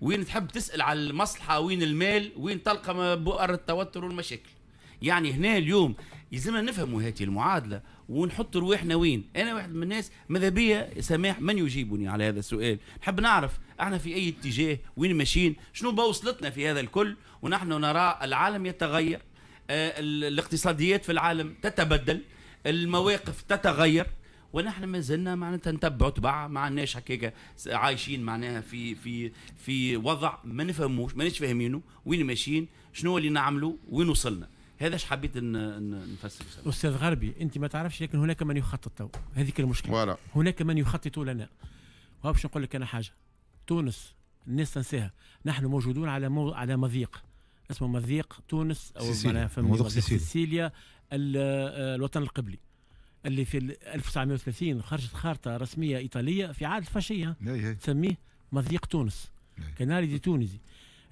[SPEAKER 3] وين تحب تسأل على المصلحة وين المال وين تلقى بؤر التوتر والمشاكل. يعني هنا اليوم يلزمنا نفهموا هذه المعادلة ونحط رواحنا وين. أنا واحد من الناس ماذا بيا سماح من يجيبني على هذا السؤال؟ نحب نعرف إحنا في اي اتجاه وين ماشيين؟ شنو بوصلتنا في هذا الكل؟ ونحن نرى العالم يتغير آه الاقتصاديات في العالم تتبدل المواقف تتغير ونحن ما زلنا معناتها نتبعوا تبع ما عندناش هكاك عايشين معناها في في في وضع ما نفهموش مانيش فاهمينه وين ماشيين شنو اللي نعملوا وين وصلنا. هذا إيش حبيت نفسر
[SPEAKER 9] أستاذ غربي أنت ما تعرفش لكن هناك من يخطط تو. هذيك المشكلة.
[SPEAKER 2] ولا.
[SPEAKER 9] هناك من يخطط لنا. باش نقول لك أنا حاجة. تونس الناس تنساها. نحن موجودون على مو... على مضيق. اسمه مضيق تونس
[SPEAKER 4] أو مضيق سيسيليا,
[SPEAKER 9] آه، الوطن القبلي. اللي في 1930 خرجت خارطة رسمية إيطالية في عهد الفاشية. تسميه مضيق تونس. كناري دي تونسي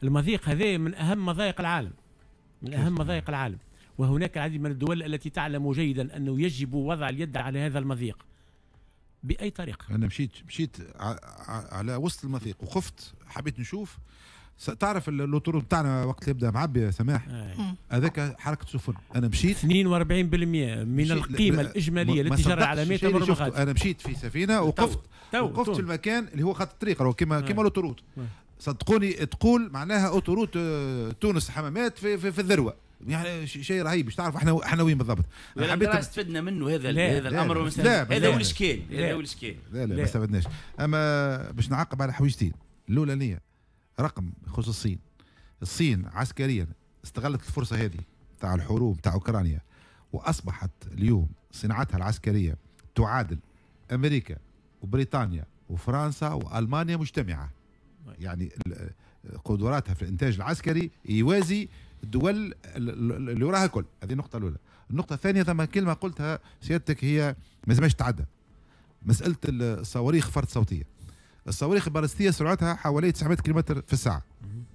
[SPEAKER 9] المضيق هذا من أهم مضايق العالم. من أهم مضايق العالم. وهناك العديد من الدول التي تعلم جيدا أنه يجب وضع اليد على هذا المضيق. بأي طريقة.
[SPEAKER 4] أنا مشيت مشيت على وسط المضيق وخفت حبيت نشوف. تعرف اللوتورو بتاعنا وقت يبدأ معبي يا سماح؟ هذاك حركة سفن. أنا مشيت. 42%
[SPEAKER 9] من القيمة الإجمالية للتجاره العالميه تمر
[SPEAKER 4] أنا مشيت في سفينة وقفت وقفت في المكان اللي هو خط الطريق كما كما l'autoroute صدقوني تقول معناها autoroute آه، تونس حمامات في, في, في الذروة. يعني شيء رهيب. باش تعرف إحنا إحنا وين بالضبط؟
[SPEAKER 3] أنا حبيت استفدنا منه. هذا لا هذا الأمر لا هذا هو الإشكال. هذا هو الإشكال.
[SPEAKER 4] لا لا ما استفدناش. أما باش نعقب على حويجتين. الاولانيه رقم يخص الصين. الصين عسكريا استغلت الفرصة هذه تاع الحروب تاع أوكرانيا وأصبحت اليوم صناعتها العسكرية تعادل. أمريكا وبريطانيا وفرنسا وألمانيا مجتمعة. يعني قدراتها في الإنتاج العسكري يوازي الدول اللي وراها كل هذه النقطة الأولى. النقطة الثانية ثم كلمة قلتها سيادتك هي ما لازمش تعدى. مسألة الصواريخ فرد صوتية. الصواريخ البالستية سرعتها حوالي 900 كم في الساعة.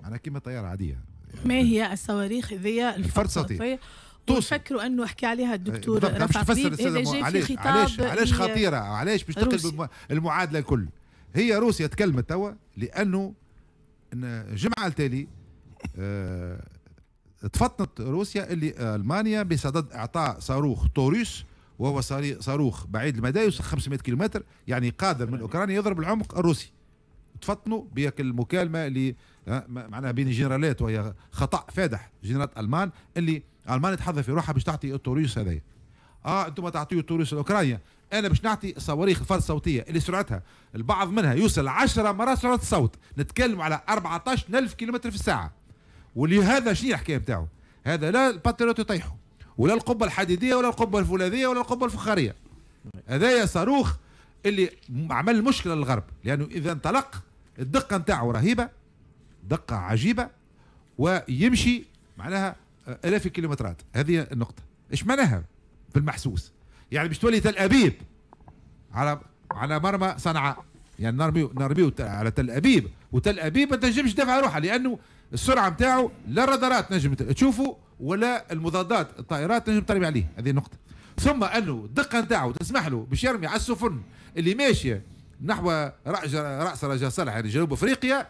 [SPEAKER 4] معناها كما طيارة عادية.
[SPEAKER 1] ما هي الصواريخ ذي الفرد صوتية. تفكروا انه حكي عليها الدكتور
[SPEAKER 4] رفع إذا جاء في خطاب علاش علاش خطيرة؟ علاش باش تقلب المعادلة الكل؟ هي روسيا تكلمت توا لأنه الجمعة التالي آه تفطنت روسيا اللي ألمانيا بصدد إعطاء صاروخ توريس وهو صاروخ بعيد المدى يوصل 500 كيلومتر يعني قادر من أوكرانيا يضرب العمق الروسي. تفطنوا بهيك المكالمه اللي آه، معناها بين جنرالات وهي خطأ فادح جنرالات ألمان اللي المانيا تحضر في روحها باش تعطي التوريس هذايا. آه أنتم تعطيوا التوريس لأوكرانيا. أنا باش نعطي صواريخ الفرط الصوتية اللي سرعتها البعض منها يوصل 10 مرات سرعة الصوت. نتكلم على 14000 كيلومتر في الساعة. واللي هذا شنو الحكاية بتاعه؟ هذا لا الباتريوت يطيحوا ولا القبة الحديدية ولا القبة الفولاذية ولا القبة الفخارية. هذايا صاروخ اللي عمل مشكلة للغرب لأنه إذا انطلق الدقة نتاعه رهيبة دقة عجيبة ويمشي معناها آلاف الكيلومترات. هذه النقطة. إيش معناها؟ بالمحسوس. يعني باش تولي تل أبيب على على مرمى صنعاء. يعني نرميو نرميو على تل أبيب وتل أبيب ما تنجمش تدافع روحها لأنه السرعة نتاعو لا الرادارات نجم تشوفه ولا المضادات الطائرات نجم ترمي عليه. هذه النقطه ثم انه الدقة نتاعو تسمح له باش يرمي على السفن اللي ماشية نحو رأس رجاء صالح يعني جنوب أفريقيا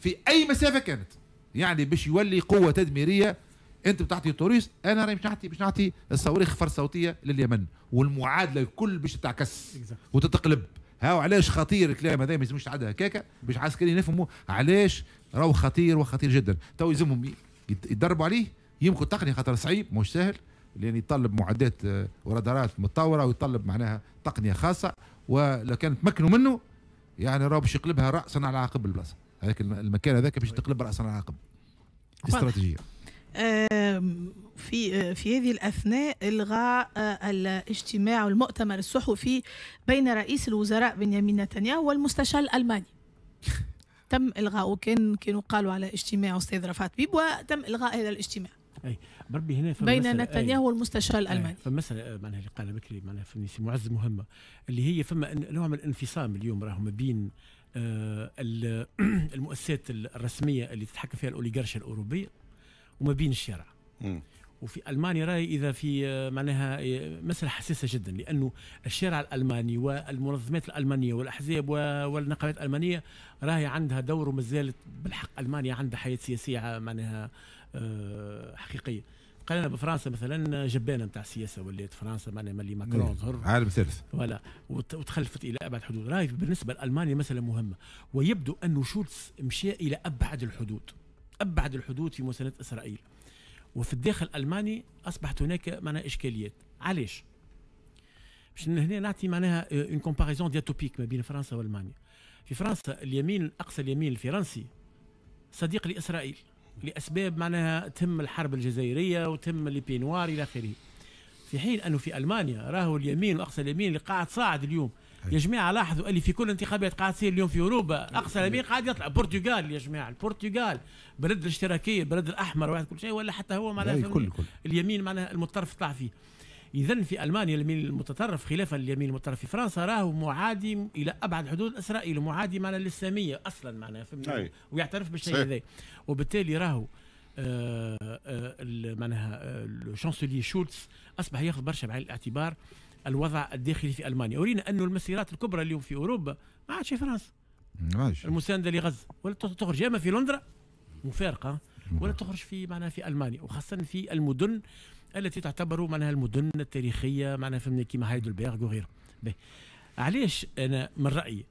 [SPEAKER 4] في أي مسافة كانت. يعني باش يولي قوة تدميرية. أنت بتعطي توريست أنا راني باش نعطي باش نعطي الصواريخ فرد صوتية لليمن. والمعادلة الكل باش تتعكس وتتقلب. هاو علاش خطير الكلام هذا؟ ما يلزمش تعدى هكاكا. باش عسكريين يفهموا علاش راهو خطير وخطير جدا. تو يلزمهم يتدربوا عليه يمكن تقنيه خاطر صعيب مش سهل لأن يطلب معدات آه، ورادارات متطورة ويطلب معناها تقنية خاصة ولو كان تمكنوا منه يعني راهو باش يقلبها راسا على عقب البلاصة. هذاك المكان هذاك باش تقلب راسا على عقب. استراتيجية.
[SPEAKER 1] في في هذه الأثناء إلغاء آه، الاجتماع والمؤتمر الصحفي بين رئيس الوزراء بنيامين نتنياهو والمستشار الألماني. تم الغاؤه كان كانوا قالوا على اجتماع أستاذ رفعت بيب وتم إلغاء هذا الاجتماع.
[SPEAKER 9] أي بربي هنا
[SPEAKER 1] بين نتنياهو والمستشار الألماني.
[SPEAKER 9] فمسألة معناها اللي قالها بكري معناها فهمني معز مهمة اللي هي فما نوع من الانفصام اليوم راهو ما بين آه [clears throat] المؤسسات الرسمية اللي تتحكم فيها الأوليغارشيا الأوروبية وما بين الشارع. وفي المانيا رأي إذا في آه، معناها آه، مسألة حساسة جدا لأنه الشارع الألماني والمنظمات الألمانية والأحزاب والنقابات الألمانية راهي عندها دور وما زالت بالحق ألمانيا عندها حياة سياسية معناها آه، حقيقية. قال بفرنسا مثلا جبانة نتاع السياسة ولات فرنسا معناها ملي ماكرون ظهر.
[SPEAKER 4] عالم ثالث.
[SPEAKER 9] ولا وتخلفت إلى أبعد حدود. راهي بالنسبة لألمانيا مسألة مهمة. ويبدو انه شولتز مشى إلى أبعد الحدود. أبعد الحدود في مسانده إسرائيل. وفي الداخل الألماني أصبحت هناك معناها إشكاليات. علاش؟ باش هنا نعطي معناها une comparaison diatopique ما بين فرنسا وألمانيا. في فرنسا اليمين أقصى اليمين الفرنسي صديق لإسرائيل لأسباب معناها تهم الحرب الجزائرية وتم les pieds-noirs إلى آخره. في حين أنه في ألمانيا راهو اليمين وأقصى اليمين اللي قاعد صاعد اليوم. يا جماعة لاحظوا اللي في كل انتخابات قاعد تصير اليوم في أوروبا أقصى اليمين قاعد يطلع. البرتغال يا جماعة البرتغال بلد الاشتراكية البلد الأحمر واحد كل شيء ولا حتى هو معناها. اليمين معناها المتطرف طلع فيه. اذا في ألمانيا اليمين المتطرف خلافا لليمين المتطرف. في فرنسا راهو معادي إلى أبعد حدود إسرائيل معادي معناها للساميه أصلا معناها فهمت؟ ويعترف بالشيء هذا. وبالتالي راهو آه آه معناها آه الشانسلير شولتز أصبح ياخذ برشا بعين الاعتبار. الوضع الداخلي في ألمانيا. ورينا انه المسيرات الكبرى اليوم في أوروبا ما عادش في فرنسا.
[SPEAKER 4] ماشي
[SPEAKER 9] المساندة لغزه ولا تخرج. يا إما في لندن مفارقة. ولا تخرج في معناها في ألمانيا. وخاصة في المدن التي تعتبر معناها المدن التاريخية معناها فهمنا كيما هايدلبرغ وغيره علاش أنا من رأيي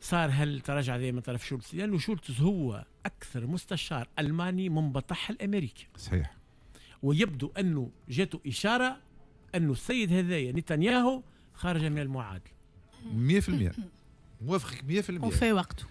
[SPEAKER 9] صار هل تراجع من طرف شولتز؟ لأنه شولتز هو أكثر مستشار ألماني منبطح الأمريكي.
[SPEAKER 4] صحيح.
[SPEAKER 9] ويبدو أنه جاته إشارة أنه السيد هذايا نتنياهو خرج من المعادلة.
[SPEAKER 4] 100% موافقك 100%
[SPEAKER 1] وفي وقته.